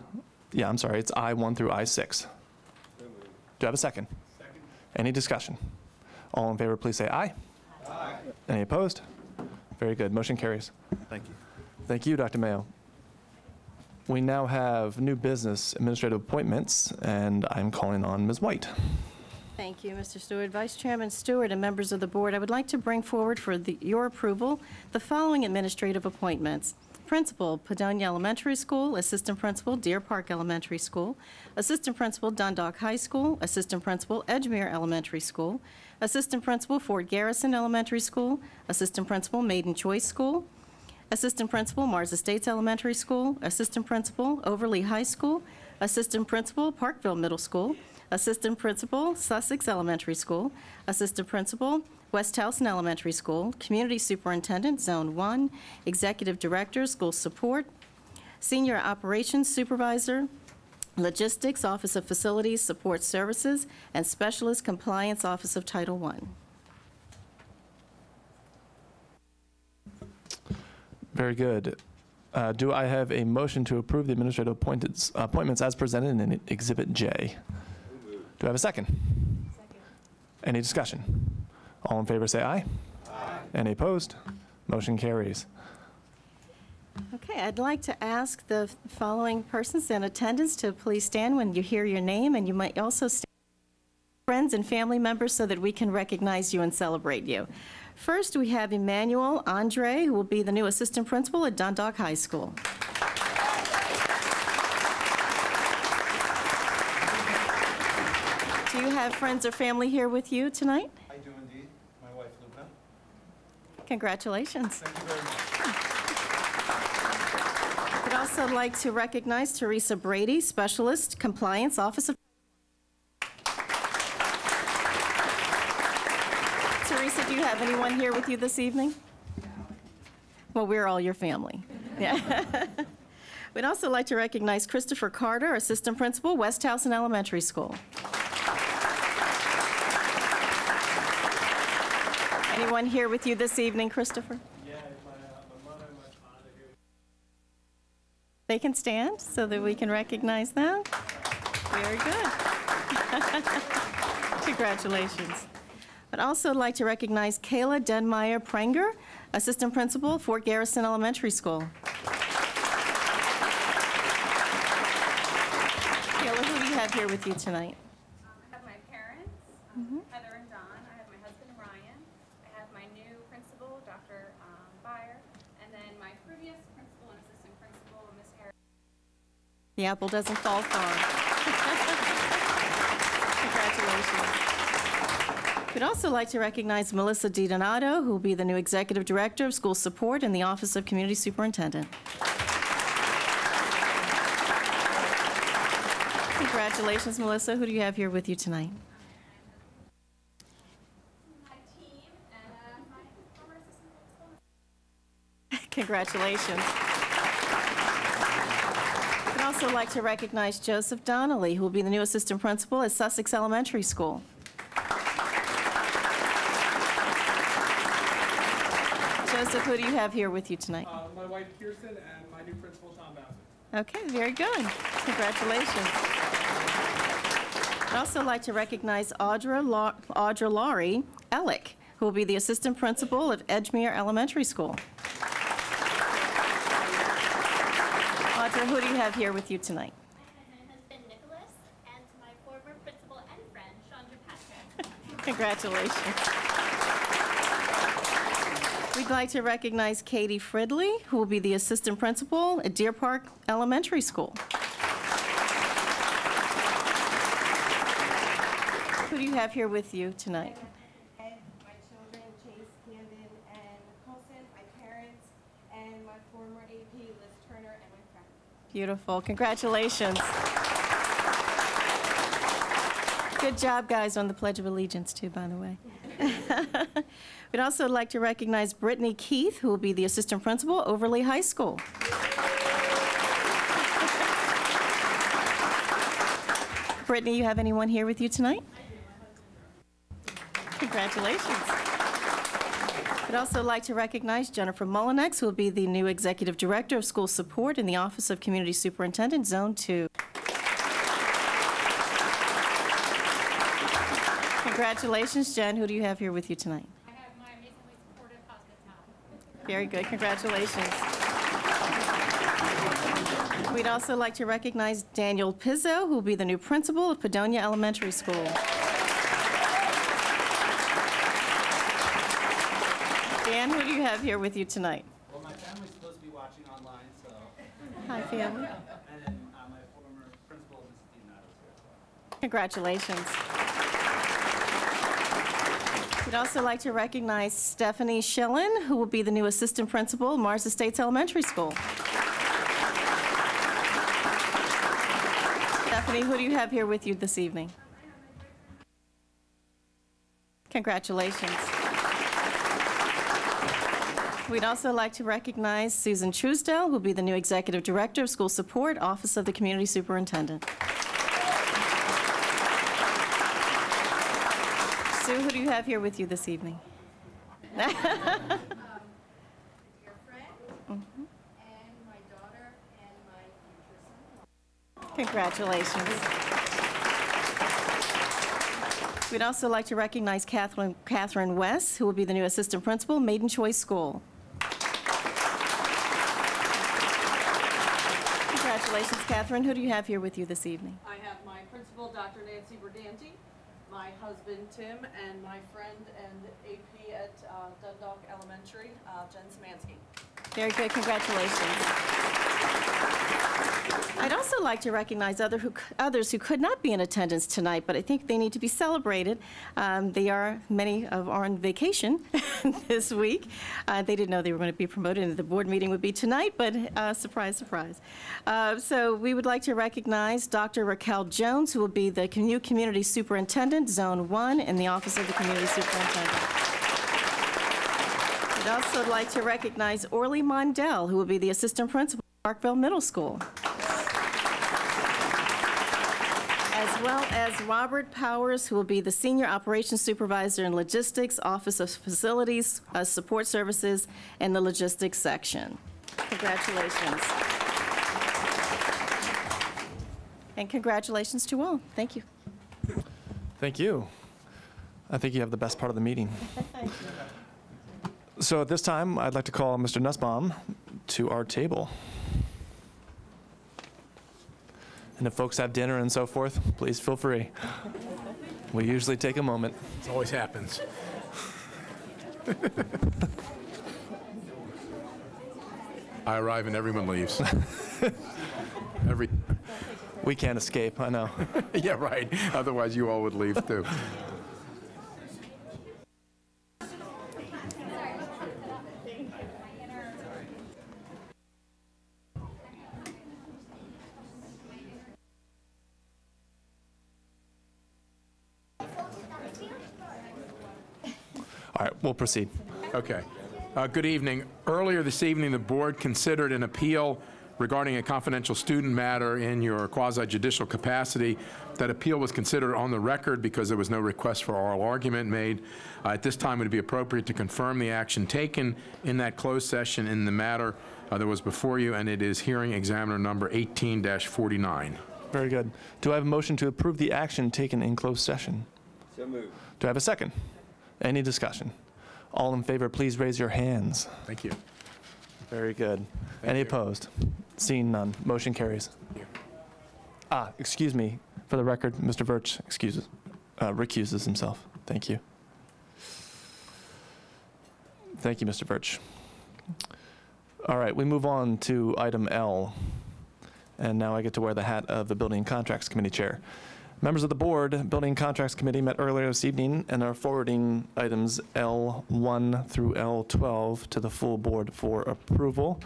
yeah, I'm sorry, it's I1 through I6? Do I have a second? Second. Any discussion? All in favor, please say aye. Aye. Any opposed? Very good. Motion carries. Thank you. Thank you, Dr. Mayo. We now have new business administrative appointments, and I'm calling on Ms. White. Thank you, Mr. Stewart. Vice Chairman Stewart and members of the board, I would like to bring forward for the- your approval the following administrative appointments. Principal, Padonia Elementary School, Assistant Principal, Deer Park Elementary School, Assistant Principal, Dundalk High School, Assistant Principal, Edgemere Elementary School, Assistant Principal, Fort Garrison Elementary School, Assistant Principal, Maiden Choice School, Assistant Principal, Mars Estates Elementary School, Assistant Principal, Overlea High School, Assistant Principal, Parkville Middle School, Assistant Principal, Sussex Elementary School, Assistant Principal, West Towson Elementary School, Community Superintendent, Zone 1, Executive Director, School Support, Senior Operations Supervisor, Logistics, Office of Facilities Support Services, and Specialist Compliance, Office of Title I. Very good. Uh, Do I have a motion to approve the administrative appointeds- appointments as presented in Exhibit J? Do I have a second? Any discussion? All in favor, say aye. Aye. Any opposed? Motion carries. Okay, I'd like to ask the following persons in attendance to please stand when you hear your name, and you might also stand friends and family members so that we can recognize you and celebrate you. First, we have Emmanuel Andre, who will be the new assistant principal at Dundalk High School. Do you have friends or family here with you tonight? I do indeed. My wife, Luca. Congratulations. Thank you very much. I'd also like to recognize Teresa Brady, Specialist Compliance Office of... Teresa, do you have anyone here with you this evening? Well, we're all your family. Yeah. [laughs] We'd also like to recognize Christopher Carter, Assistant Principal, West Towson Elementary School. Anyone here with you this evening, Christopher? They can stand so that we can recognize them. Very good. [laughs] Congratulations. I'd also like to recognize Kayla Denmeyer Prenger, Assistant Principal, Fort Garrison Elementary School. Kayla, who do you have here with you tonight? I have my parents, Heather and Don. I have my husband Ryan. I have my new principal, Dr. um, Byer, and then my previous principal and assistant principal, Miss Harris. The apple doesn't fall far. [laughs] Congratulations. We'd also like to recognize Melissa DiDonato, who will be the new Executive Director of School Support in the Office of Community Superintendent. Congratulations, Melissa. Who do you have here with you tonight? [laughs] Congratulations. I'd also like to recognize Joseph Donnelly, who will be the new Assistant Principal at Sussex Elementary School. Joseph, who do you have here with you tonight? Uh, my wife Kirsten and my new principal, Tom Bassett. Okay, very good. Congratulations. I'd also like to recognize Audra Lau- Audra Laurie Elick, who will be the Assistant Principal of Edgemere Elementary School. Audra, who do you have here with you tonight? My husband Nicholas and my former principal and friend, Chandra Patrick. Congratulations. We'd like to recognize Katie Fridley, who will be the Assistant Principal at Deer Park Elementary School. Who do you have here with you tonight? my children, Chase, Camden, and Colson, my parents, and my former AP, Liz Turner, and my friend. Beautiful. Congratulations. Good job, guys, on the Pledge of Allegiance, too, by the way. [laughs] We'd also like to recognize Brittany Keith, who will be the Assistant Principal, Overlea High School. Brittany, you have anyone here with you tonight? Congratulations. We'd also like to recognize Jennifer Mullinex, who will be the new Executive Director of School Support in the Office of Community Superintendent, Zone 2. Congratulations, Jen. Who do you have here with you tonight? I have my amazingly supportive husband, Tom. Very good. Congratulations. We'd also like to recognize Daniel Pizzo, who will be the new principal of Padonia Elementary School. Dan, who do you have here with you tonight? Well, my family's supposed to be watching online, so. Hi, family. And then uh, my former principal, Mrs. Here. Congratulations. We'd also like to recognize Stephanie Schillen, who will be the new assistant principal, Mars Estates Elementary School. Stephanie, who do you have here with you this evening? Congratulations. We'd also like to recognize Susan Truesdale, who will be the new executive director of school support, Office of the Community Superintendent. Sue, who do you have here with you this evening? Congratulations. We'd also like to recognize Catherine, Catherine West, who will be the new assistant principal, Maiden Choice School. Congratulations, Catherine. Who do you have here with you this evening? I have my principal, Dr. Nancy Verdanti, my husband, Tim, and my friend and AP at uh, Dundalk Elementary, uh, Jen Samansky. Very good, congratulations. I'd also like to recognize other who, others who could not be in attendance tonight, but I think they need to be celebrated. Um, They are, many of are on vacation [laughs] this week. Uh, They didn't know they were going to be promoted, and the board meeting would be tonight, but uh, surprise, surprise. Uh, So we would like to recognize Dr. Raquel Jones, who will be the new Community Superintendent, Zone 1, in the Office of the Community Superintendent. I'd also like to recognize Orly Mondell, who will be the Assistant Principal at Parkville Middle School. As well as Robert Powers, who will be the Senior Operations Supervisor in Logistics, Office of Facilities, uh, Support Services, and the Logistics Section. Congratulations. And congratulations to all. Thank you. Thank you. I think you have the best part of the meeting. [laughs] So at this time, I'd like to call Mr. Nussbaum to our table. And if folks have dinner and so forth, please feel free. We usually take a moment. It always happens. I arrive and everyone leaves. [laughs] Every, We can't escape, I know. [laughs] yeah, right. Otherwise, you all would leave too. All right, we'll proceed. Okay. Uh, Good evening. Earlier this evening, the board considered an appeal regarding a confidential student matter in your quasi-judicial capacity. That appeal was considered on the record because there was no request for oral argument made. Uh, At this time, it would be appropriate to confirm the action taken in that closed session in the matter uh, that was before you, and it is hearing examiner number 18-49. Very good. Do I have a motion to approve the action taken in closed session? So moved. Do I have a second? Any discussion? All in favor, please raise your hands. Thank you. Very good. Any opposed? Seeing none, motion carries. Ah, excuse me, for the record, Mr. Verch excuses, uh, recuses himself. Thank you. Thank you, Mr. Verch. All right, we move on to item L. And now I get to wear the hat of the Building Contracts Committee Chair. Members of the board, Building Contracts Committee met earlier this evening and are forwarding items L1 through L12 to the full board for approval.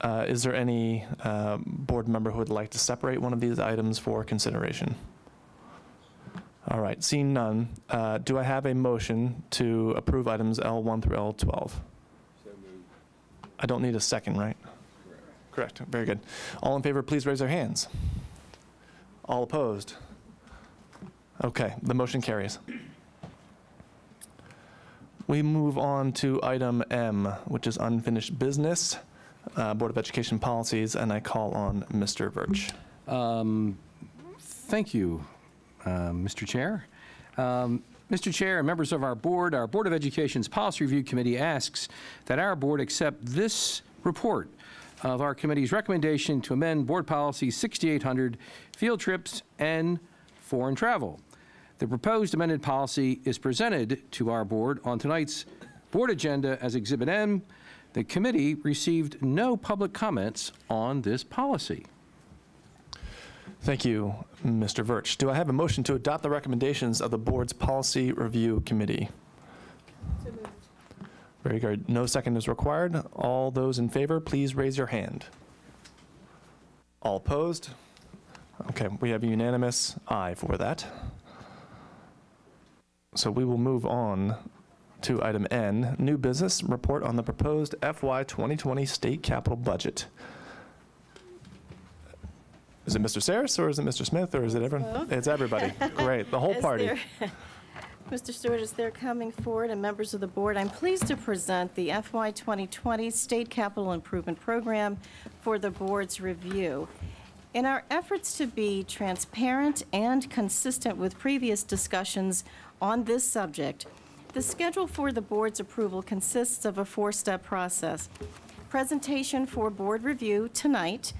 Uh, Is there any uh, board member who would like to separate one of these items for consideration? All right, seeing none, uh, do I have a motion to approve items L1 through L12? I don't need a second, right? Correct, very good. All in favor, please raise their hands. All opposed? Okay, the motion carries. We move on to item M, which is unfinished business, uh, Board of Education policies, and I call on Mr. Verch. Um, Thank you, uh, Mr. Chair. Um, Mr. Chair and members of our board, our Board of Education's Policy Review Committee asks that our board accept this report of our committee's recommendation to amend Board Policy 6800, field trips and foreign travel. The proposed amended policy is presented to our board on tonight's board agenda as Exhibit M. The committee received no public comments on this policy. Thank you, Mr. Verch. Do I have a motion to adopt the recommendations of the board's Policy Review Committee? Very good. No second is required. All those in favor, please raise your hand. All opposed? Okay, we have a unanimous aye for that. So we will move on to item N, new business, report on the proposed FY 2020 state capital budget. Is it Mr. Saris, or is it Mr. Smith, or is it everyone? It's everybody. [laughs] Great, the whole As party. [laughs] Mr. Stewart, as they're coming forward, and members of the board, I'm pleased to present the FY 2020 State Capital Improvement Program for the board's review. In our efforts to be transparent and consistent with previous discussions on this subject, the schedule for the board's approval consists of a four-step process. Presentation for board review tonight,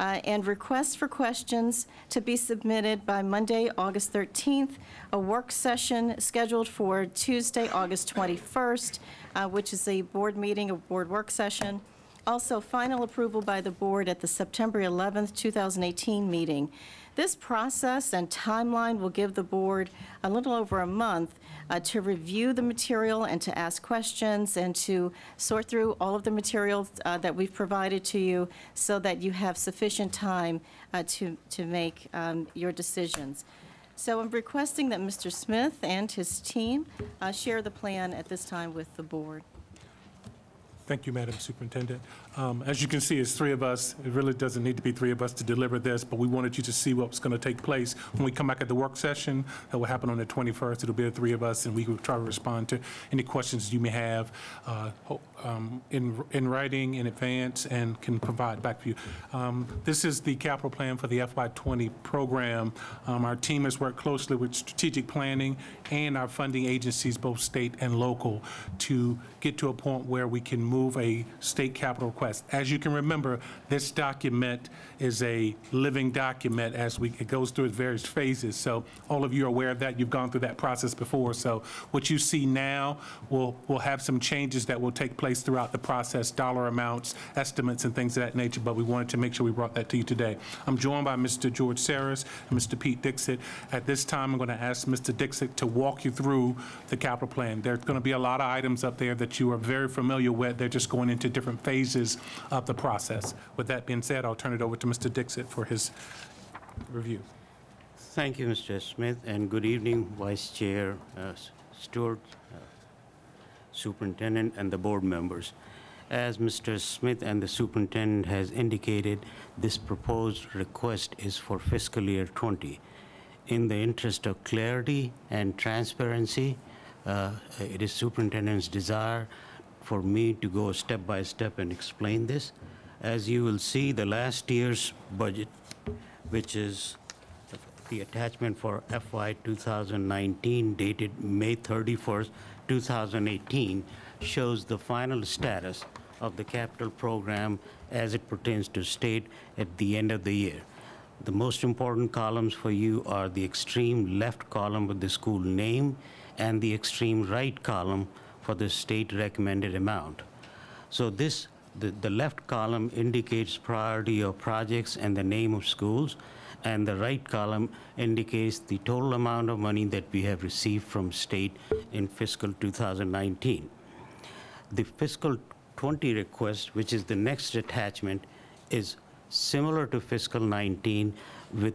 uh, and requests for questions to be submitted by Monday, August 13th, a work session scheduled for Tuesday, August 21st, uh, which is a board meeting, a board work session. Also, final approval by the board at the September 11th, 2018 meeting. This process and timeline will give the board a little over a month uh, to review the material and to ask questions and to sort through all of the materials uh, that we've provided to you so that you have sufficient time uh, to, to make um, your decisions. So I'm requesting that Mr. Smith and his team uh, share the plan at this time with the board. Thank you, Madam Superintendent. Um, As you can see, it's three of us. It really doesn't need to be three of us to deliver this, but we wanted you to see what's going to take place when we come back at the work session. That will happen on the 21st. It'll be the three of us, and we will try to respond to any questions you may have uh, um, in in writing in advance and can provide back to you. Um, This is the capital plan for the FY20 program. Um, Our team has worked closely with strategic planning and our funding agencies, both state and local, to get to a point where we can move a state capital request. As you can remember, this document is a living document as we, it goes through its various phases. So all of you are aware of that. You've gone through that process before. So what you see now will, will have some changes that will take place throughout the process, dollar amounts, estimates, and things of that nature, but we wanted to make sure we brought that to you today. I'm joined by Mr. George Saris and Mr. Pete Dixit. At this time, I'm going to ask Mr. Dixit to walk you through the capital plan. There's going to be a lot of items up there that you are very familiar with. They're just going into different phases of the process. With that being said, I'll turn it over to Mr. Dixit for his review. Thank you, Mr. Smith, and good evening, Vice Chair uh, Stewart, uh, Superintendent, and the board members. As Mr. Smith and the Superintendent has indicated, this proposed request is for fiscal year 20. In the interest of clarity and transparency, uh, it is Superintendent's desire for me to go step by step and explain this. As you will see, the last year's budget, which is the attachment for FY 2019 dated May 31st, 2018, shows the final status of the capital program as it pertains to state at the end of the year. The most important columns for you are the extreme left column with the school name and the extreme right column for the state recommended amount. So this, the, the left column indicates priority of projects and the name of schools, and the right column indicates the total amount of money that we have received from state in fiscal 2019. The fiscal 20 request, which is the next attachment, is similar to fiscal 19 with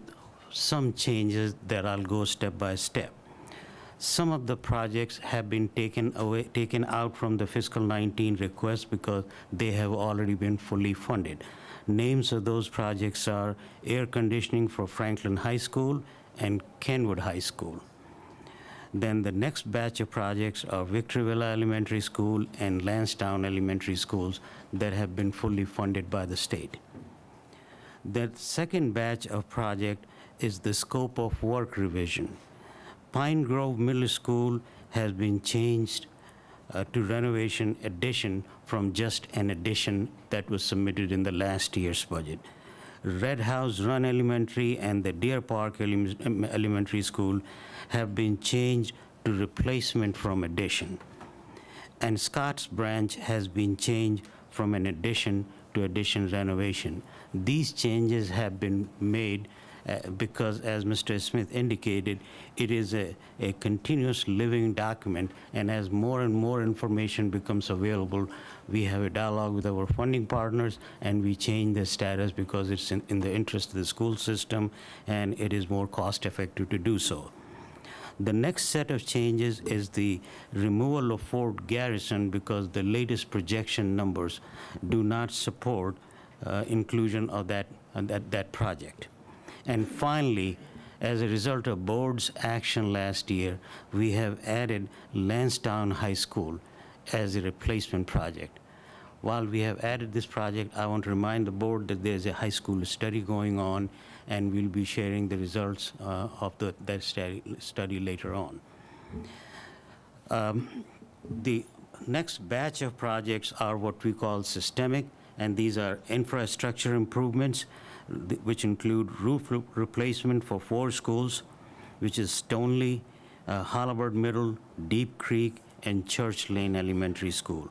some changes that I'll go step by step. Some of the projects have been taken away, taken out from the fiscal 19 request because they have already been fully funded. Names of those projects are air conditioning for Franklin High School and Kenwood High School. Then the next batch of projects are Victory Villa Elementary School and Lansdowne Elementary Schools that have been fully funded by the state. The second batch of project is the scope of work revision. Pine Grove Middle School has been changed uh, to renovation addition from just an addition that was submitted in the last year's budget. Red House Run Elementary and the Deer Park Elem- em- Elementary School have been changed to replacement from addition. And Scott's Branch has been changed from an addition to addition renovation. These changes have been made uh, because, as Mr. Smith indicated, it is a, a continuous living document, and as more and more information becomes available, we have a dialogue with our funding partners, and we change the status because it's in, in the interest of the school system, and it is more cost-effective to do so. The next set of changes is the removal of Fort Garrison because the latest projection numbers do not support uh, inclusion of that, uh, that, that project. And finally, as a result of board's action last year, we have added Lansdowne High School as a replacement project. While we have added this project, I want to remind the board that there's a high school study going on, and we'll be sharing the results uh, of the, that study, study later on. Um, The next batch of projects are what we call systemic, and these are infrastructure improvements, which include roof re- replacement for four schools, which is Stoneleigh, uh, Holabird Middle, Deep Creek, and Church Lane Elementary School.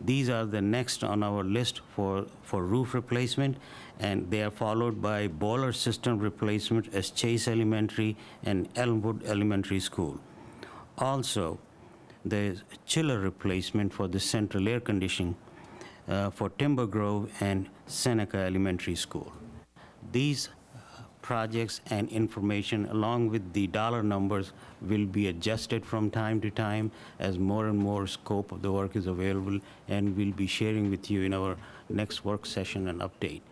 These are the next on our list for, for roof replacement, and they are followed by boiler system replacement as Chase Elementary and Elmwood Elementary School. Also, the chiller replacement for the central air conditioning uh, for Timber Grove and Seneca Elementary School. These uh, projects and information along with the dollar numbers will be adjusted from time to time as more and more scope of the work is available and we'll be sharing with you in our next work session and update.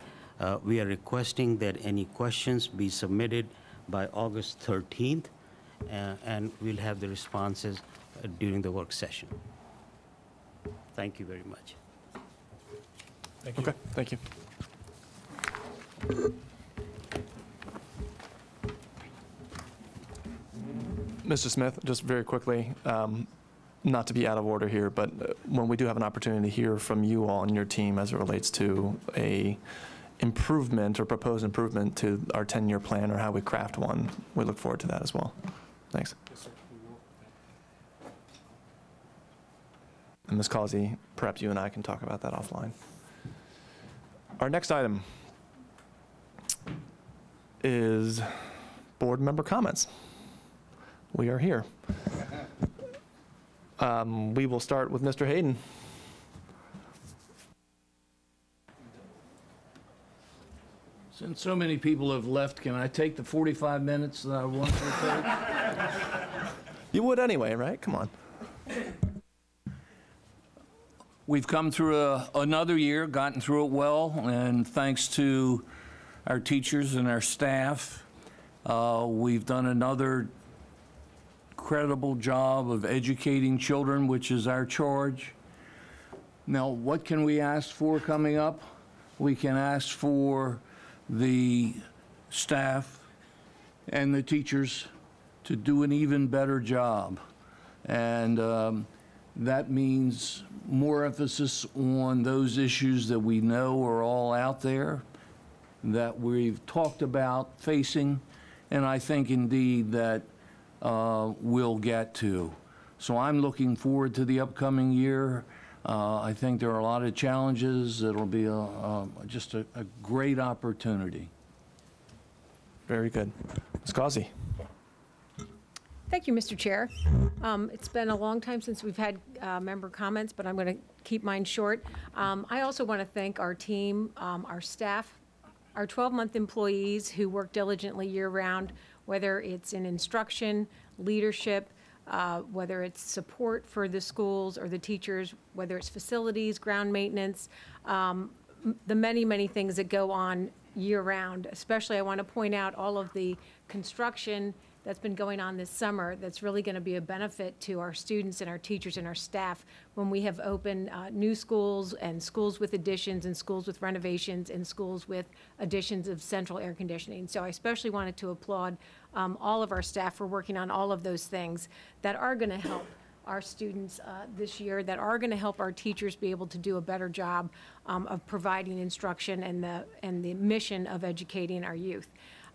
Uh, We are requesting that any questions be submitted by August 13th uh, and we'll have the responses uh, during the work session. Thank you very much. Thank you. Okay, thank you. Mr. Smith, just very quickly, um, not to be out of order here, but uh, when we do have an opportunity to hear from you all and your team as it relates to a improvement or proposed improvement to our 10-year plan or how we craft one, we look forward to that as well. Thanks. And Ms. Causey, perhaps you and I can talk about that offline. Our next item is board member comments. We are here. [laughs] Um, We will start with Mr. Hayden. Since so many people have left, can I take the 45 minutes that I want to take? [laughs] You would anyway, right? Come on. We've come through a- another year, gotten through it well, and thanks to our teachers and our staff, uh, we've done another credible job of educating children, which is our charge. Now, what can we ask for coming up? We can ask for the staff and the teachers to do an even better job. And um, that means more emphasis on those issues that we know are all out there, that we've talked about facing, and I think indeed that uh, we'll get to. So I'm looking forward to the upcoming year. Uh, I think there are a lot of challenges. It'll be a, a- just a, a great opportunity. Very good. Ms. Causey. Thank you, Mr. Chair. Um, It's been a long time since we've had uh, member comments, but I'm going to keep mine short. Um, I also want to thank our team, um, our staff, our 12-month employees who work diligently year-round, whether it's in instruction, leadership, uh, whether it's support for the schools or the teachers, whether it's facilities, ground maintenance, um, the many, many things that go on year-round. Especially, I want to point out all of the construction that's been going on this summer that's really going to be a benefit to our students and our teachers and our staff when we have opened uh, new schools and schools with additions and schools with renovations and schools with additions of central air conditioning. So I especially wanted to applaud um, all of our staff for working on all of those things that are going to help our students uh, this year, that are going to help our teachers be able to do a better job um, of providing instruction and the, and the mission of educating our youth.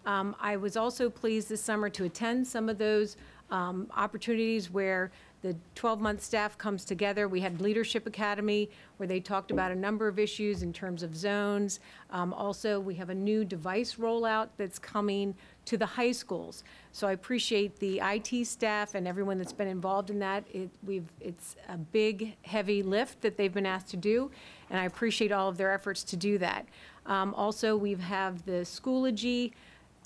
Um, I was also pleased this summer to attend some of those um, opportunities where the 12-month staff comes together. We had Leadership Academy, where they talked about a number of issues in terms of zones. Um, Also, we have a new device rollout that's coming to the high schools. So I appreciate the IT staff and everyone that's been involved in that. It, it's a big, heavy lift that they've been asked to do, and I appreciate all of their efforts to do that. Um, Also, we have the Schoology,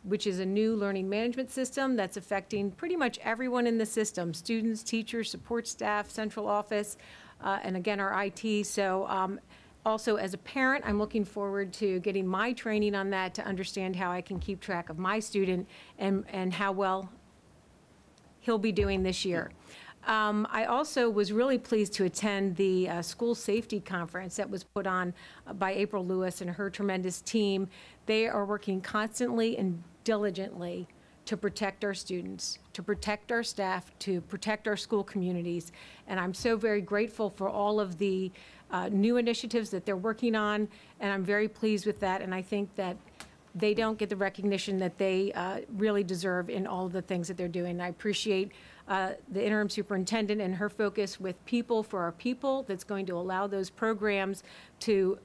which is a new learning management system that's affecting pretty much everyone in the system, students, teachers, support staff, central office, uh, and again, our IT. So um, also, as a parent, I'm looking forward to getting my training on that to understand how I can keep track of my student and, and how well he'll be doing this year. Um, I also was really pleased to attend the uh, school safety conference that was put on by April Lewis and her tremendous team. They are working constantly and diligently to protect our students, to protect our staff, to protect our school communities. And I'm so very grateful for all of the uh, new initiatives that they're working on, and I'm very pleased with that. And I think that they don't get the recognition that they uh, really deserve in all of the things that they're doing. I appreciate uh, the interim superintendent and her focus with people for our people that's going to allow those programs to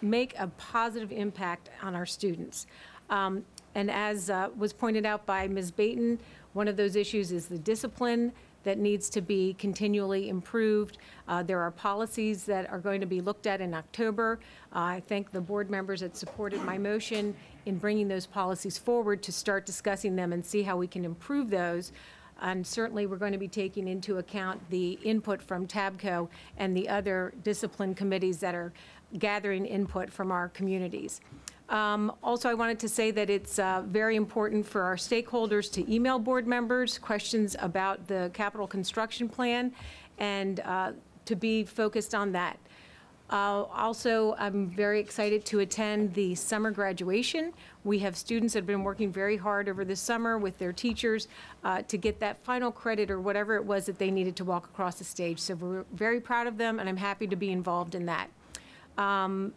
make a positive impact on our students. Um, And as uh, was pointed out by Ms. Beytin, one of those issues is the discipline that needs to be continually improved. Uh, There are policies that are going to be looked at in October. Uh, I thank the board members that supported my motion in bringing those policies forward to start discussing them and see how we can improve those. And certainly, we're going to be taking into account the input from TABCO and the other discipline committees that are gathering input from our communities. Um, Also, I wanted to say that it's uh, very important for our stakeholders to email board members questions about the capital construction plan and uh, to be focused on that. Uh, Also, I'm very excited to attend the summer graduation. We have students that have been working very hard over the summer with their teachers uh, to get that final credit or whatever it was that they needed to walk across the stage. So we're very proud of them, and I'm happy to be involved in that. Um,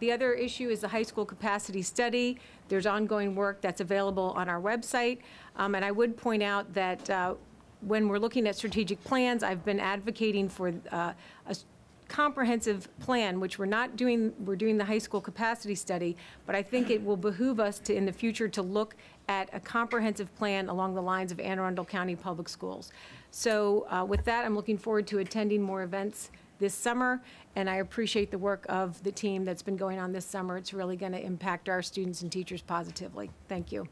The other issue is the high school capacity study. There's ongoing work that's available on our website. Um, And I would point out that uh, when we're looking at strategic plans, I've been advocating for uh, a comprehensive plan, which we're not doing, we're doing the high school capacity study, but I think it will behoove us to, in the future, to look at a comprehensive plan along the lines of Anne Arundel County Public Schools. So uh, with that, I'm looking forward to attending more events this summer, and I appreciate the work of the team that's been going on this summer. It's really going to impact our students and teachers positively. Thank you.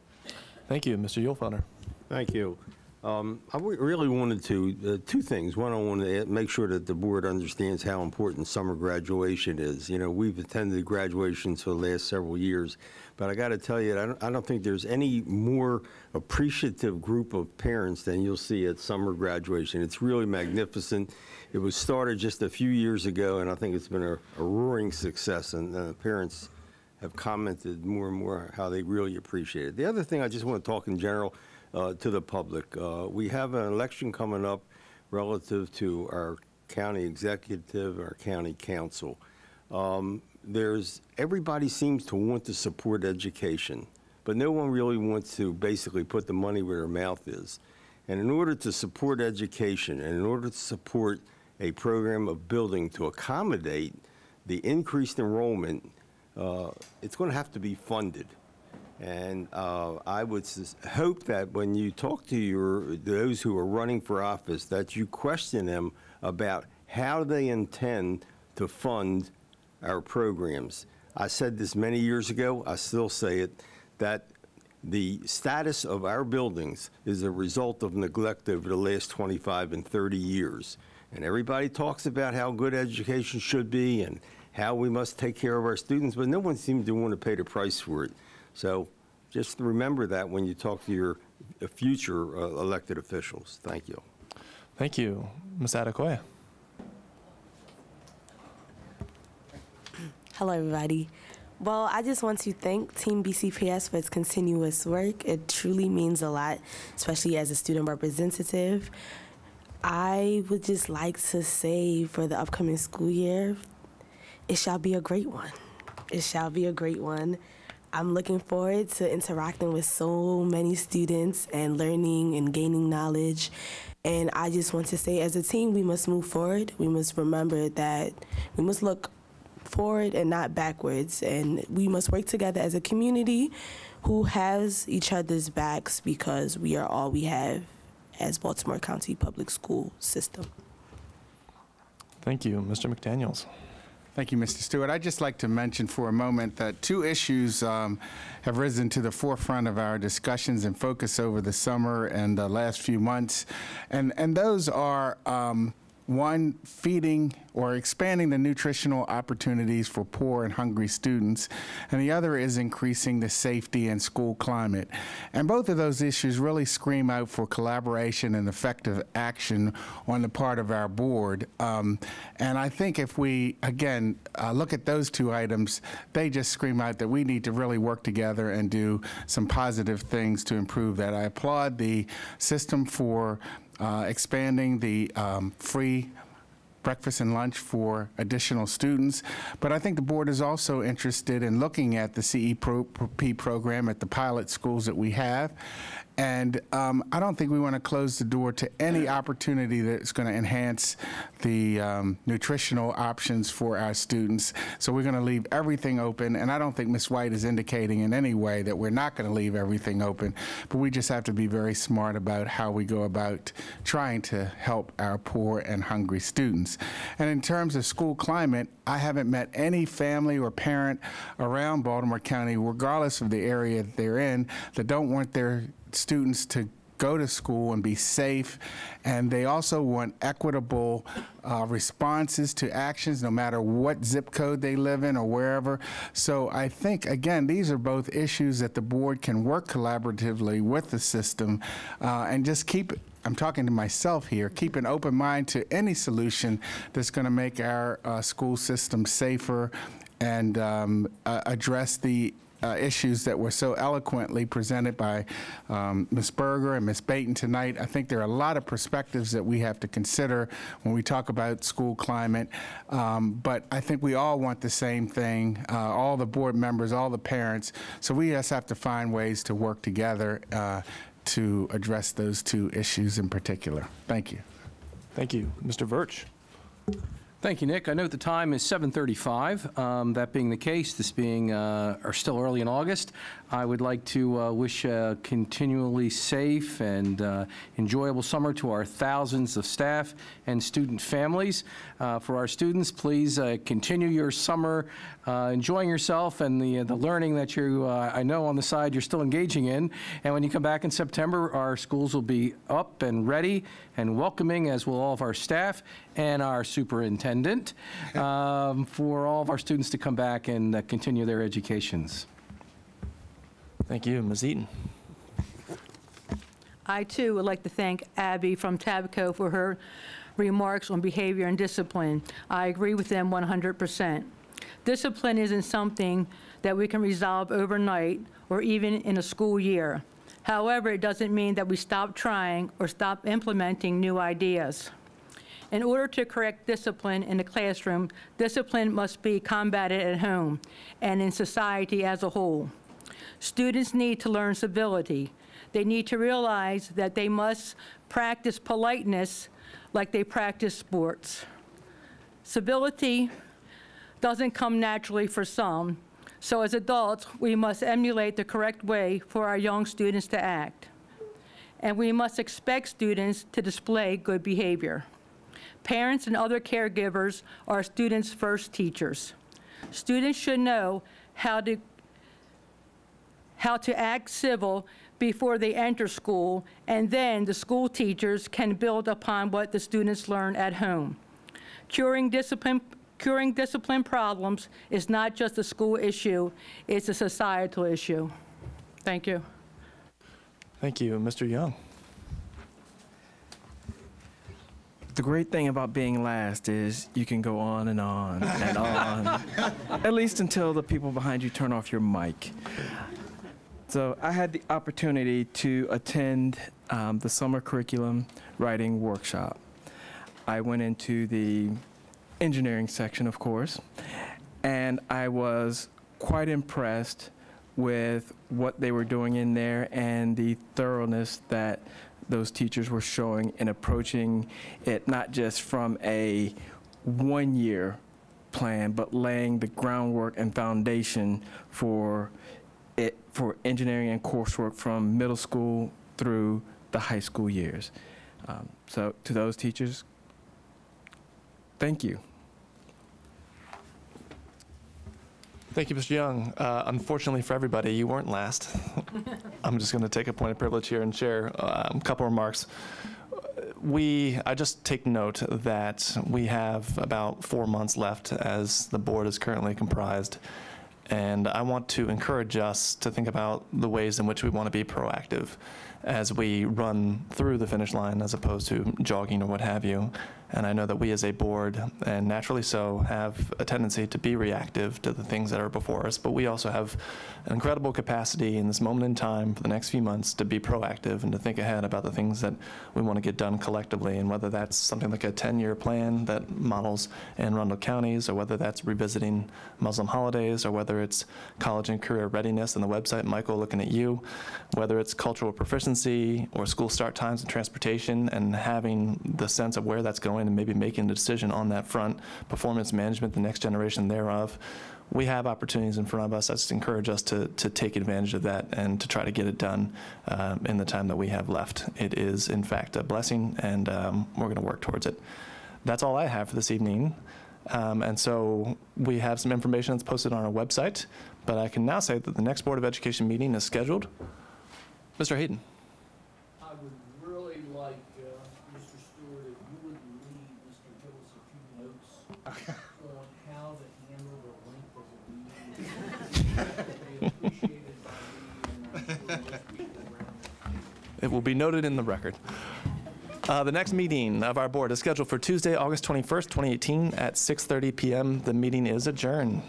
Thank you, Mr. Yulfelder. Thank you. Um, I w- really wanted to, uh, two things. One, I wanted to make sure that the board understands how important summer graduation is. You know, we've attended graduations for the last several years, but I got to tell you, I don't, I don't think there's any more appreciative group of parents than you'll see at summer graduation. It's really magnificent. It was started just a few years ago, and I think it's been a, a roaring success, and uh, parents have commented more and more how they really appreciate it. The other thing I just want to talk in general uh, to the public, uh, we have an election coming up relative to our county executive, our county council. Um, there's everybody seems to want to support education, but no one really wants to basically put the money where their mouth is. And in order to support education and in order to support a program of building to accommodate the increased enrollment, uh, it's going to have to be funded. And uh, I would hope that when you talk to your those who are running for office, that you question them about how they intend to fund our programs. I said this many years ago. I still say it that the status of our buildings is a result of neglect over the last 25 and 30 years. And everybody talks about how good education should be and how we must take care of our students, but no one seems to want to pay the price for it. So just remember that when you talk to your uh, future uh, elected officials. Thank you. Thank you. Ms. Adekoya. Hello, everybody. Well, I just want to thank Team BCPS for its continuous work. It truly means a lot, especially as a student representative. I would just like to say for the upcoming school year, it shall be a great one. It shall be a great one. I'm looking forward to interacting with so many students and learning and gaining knowledge. And I just want to say, as a team, we must move forward. We must remember that we must look forward and not backwards. And we must work together as a community who has each other's backs because we are all we have as Baltimore County Public School System. Thank you. Mr. McDaniels. Thank you, Mr. Stewart. I'd just like to mention for a moment that two issues um, have risen to the forefront of our discussions and focus over the summer and the last few months. And, and those are um, one, feeding or expanding the nutritional opportunities for poor and hungry students, and the other is increasing the safety and school climate. And both of those issues really scream out for collaboration and effective action on the part of our board. Um, and I think if we, again, uh, look at those two items, they just scream out that we need to really work together and do some positive things to improve that. I applaud the system for uh, expanding the um, free breakfast and lunch for additional students. But I think the board is also interested in looking at the CEP program at the pilot schools that we have And um, I don't think we want to close the door to any opportunity that's going to enhance the um, nutritional options for our students. So we're going to leave everything open. And I don't think Ms. White is indicating in any way that we're not going to leave everything open. But we just have to be very smart about how we go about trying to help our poor and hungry students. And in terms of school climate, I haven't met any family or parent around Baltimore County, regardless of the area that they're in, that don't want their students to go to school and be safe. And they also want equitable uh, responses to actions, no matter what zip code they live in or wherever. So I think, again, these are both issues that the board can work collaboratively with the system uh, and just keep I'm talking to myself here, keep an open mind to any solution that's going to make our uh, school system safer and um, uh, address the uh, issues that were so eloquently presented by um, Ms. Berger and Ms. Beytin tonight. I think there are a lot of perspectives that we have to consider when we talk about school climate. Um, but I think we all want the same thing, uh, all the board members, all the parents. So we just have to find ways to work together uh, to address those two issues in particular. Thank you. Thank you. Mr. Verch. Thank you, Nick. I note the time is 7:35. Um, That being the case, this being, uh, or still early in August, I would like to uh, wish a continually safe and uh, enjoyable summer to our thousands of staff and student families. Uh, For our students, please uh, continue your summer uh, enjoying yourself and the, the learning that you, uh, I know on the side you're still engaging in. And when you come back in September, our schools will be up and ready and welcoming, as will all of our staff and our superintendent, [laughs] um, for all of our students to come back and uh, continue their educations. Thank you. Ms. Eaton. I too would like to thank Abby from TABCO for her remarks on behavior and discipline. I agree with them 100%. Discipline isn't something that we can resolve overnight or even in a school year. However, it doesn't mean that we stop trying or stop implementing new ideas. In order to correct discipline in the classroom, discipline must be combated at home and in society as a whole. Students need to learn civility. They need to realize that they must practice politeness like they practice sports. Civility doesn't come naturally for some, so as adults, we must emulate the correct way for our young students to act. And we must expect students to display good behavior. Parents and other caregivers are students' first teachers. Students should know how to how to act civil before they enter school, and then the school teachers can build upon what the students learn at home. Curing discipline, curing discipline problems is not just a school issue, it's a societal issue. Thank you. Thank you. Mr. Young. The great thing about being last is you can go on and on and on, [laughs] at least until the people behind you turn off your mic. So I had the opportunity to attend um, the summer curriculum writing workshop. I went into the engineering section, of course, and I was quite impressed with what they were doing in there and the thoroughness that those teachers were showing in approaching it not just from a one-year plan, but laying the groundwork and foundation for it for engineering and coursework from middle school through the high school years. Um, so to those teachers, thank you. Thank you, Mr. Young. Uh, unfortunately for everybody, you weren't last. [laughs] I'm just going to take a point of privilege here and share um, a couple remarks. We, I just take note that we have about four months left as the board is currently comprised. And I want to encourage us to think about the ways in which we want to be proactive as we run through the finish line as opposed to jogging or what have you. And I know that we as a board, and naturally so, have a tendency to be reactive to the things that are before us, but we also have an incredible capacity in this moment in time for the next few months to be proactive and to think ahead about the things that we want to get done collectively, and whether that's something like a 10-year plan that models Anne Arundel counties, or whether that's revisiting Muslim holidays, or whether it's college and career readiness and the website, Michael, looking at you, whether it's cultural proficiency or school start times and transportation, and having the sense of where that's going and maybe making a decision on that front, performance management, the next generation thereof. We have opportunities in front of us. I just encourage us to, to take advantage of that and to try to get it done um, in the time that we have left. It is, in fact, a blessing, and um, we're going to work towards it. That's all I have for this evening. Um, and so we have some information that's posted on our website, but I can now say that the next Board of Education meeting is scheduled. Mr. Hayden. I would really like, uh, Mr. Stewart, if you would leave Mr. Gilliss a few notes on how handle length of the It will be noted in the record. Uh, The next meeting of our board is scheduled for Tuesday, August 21st, 2018, at 6:30 PM. The meeting is adjourned.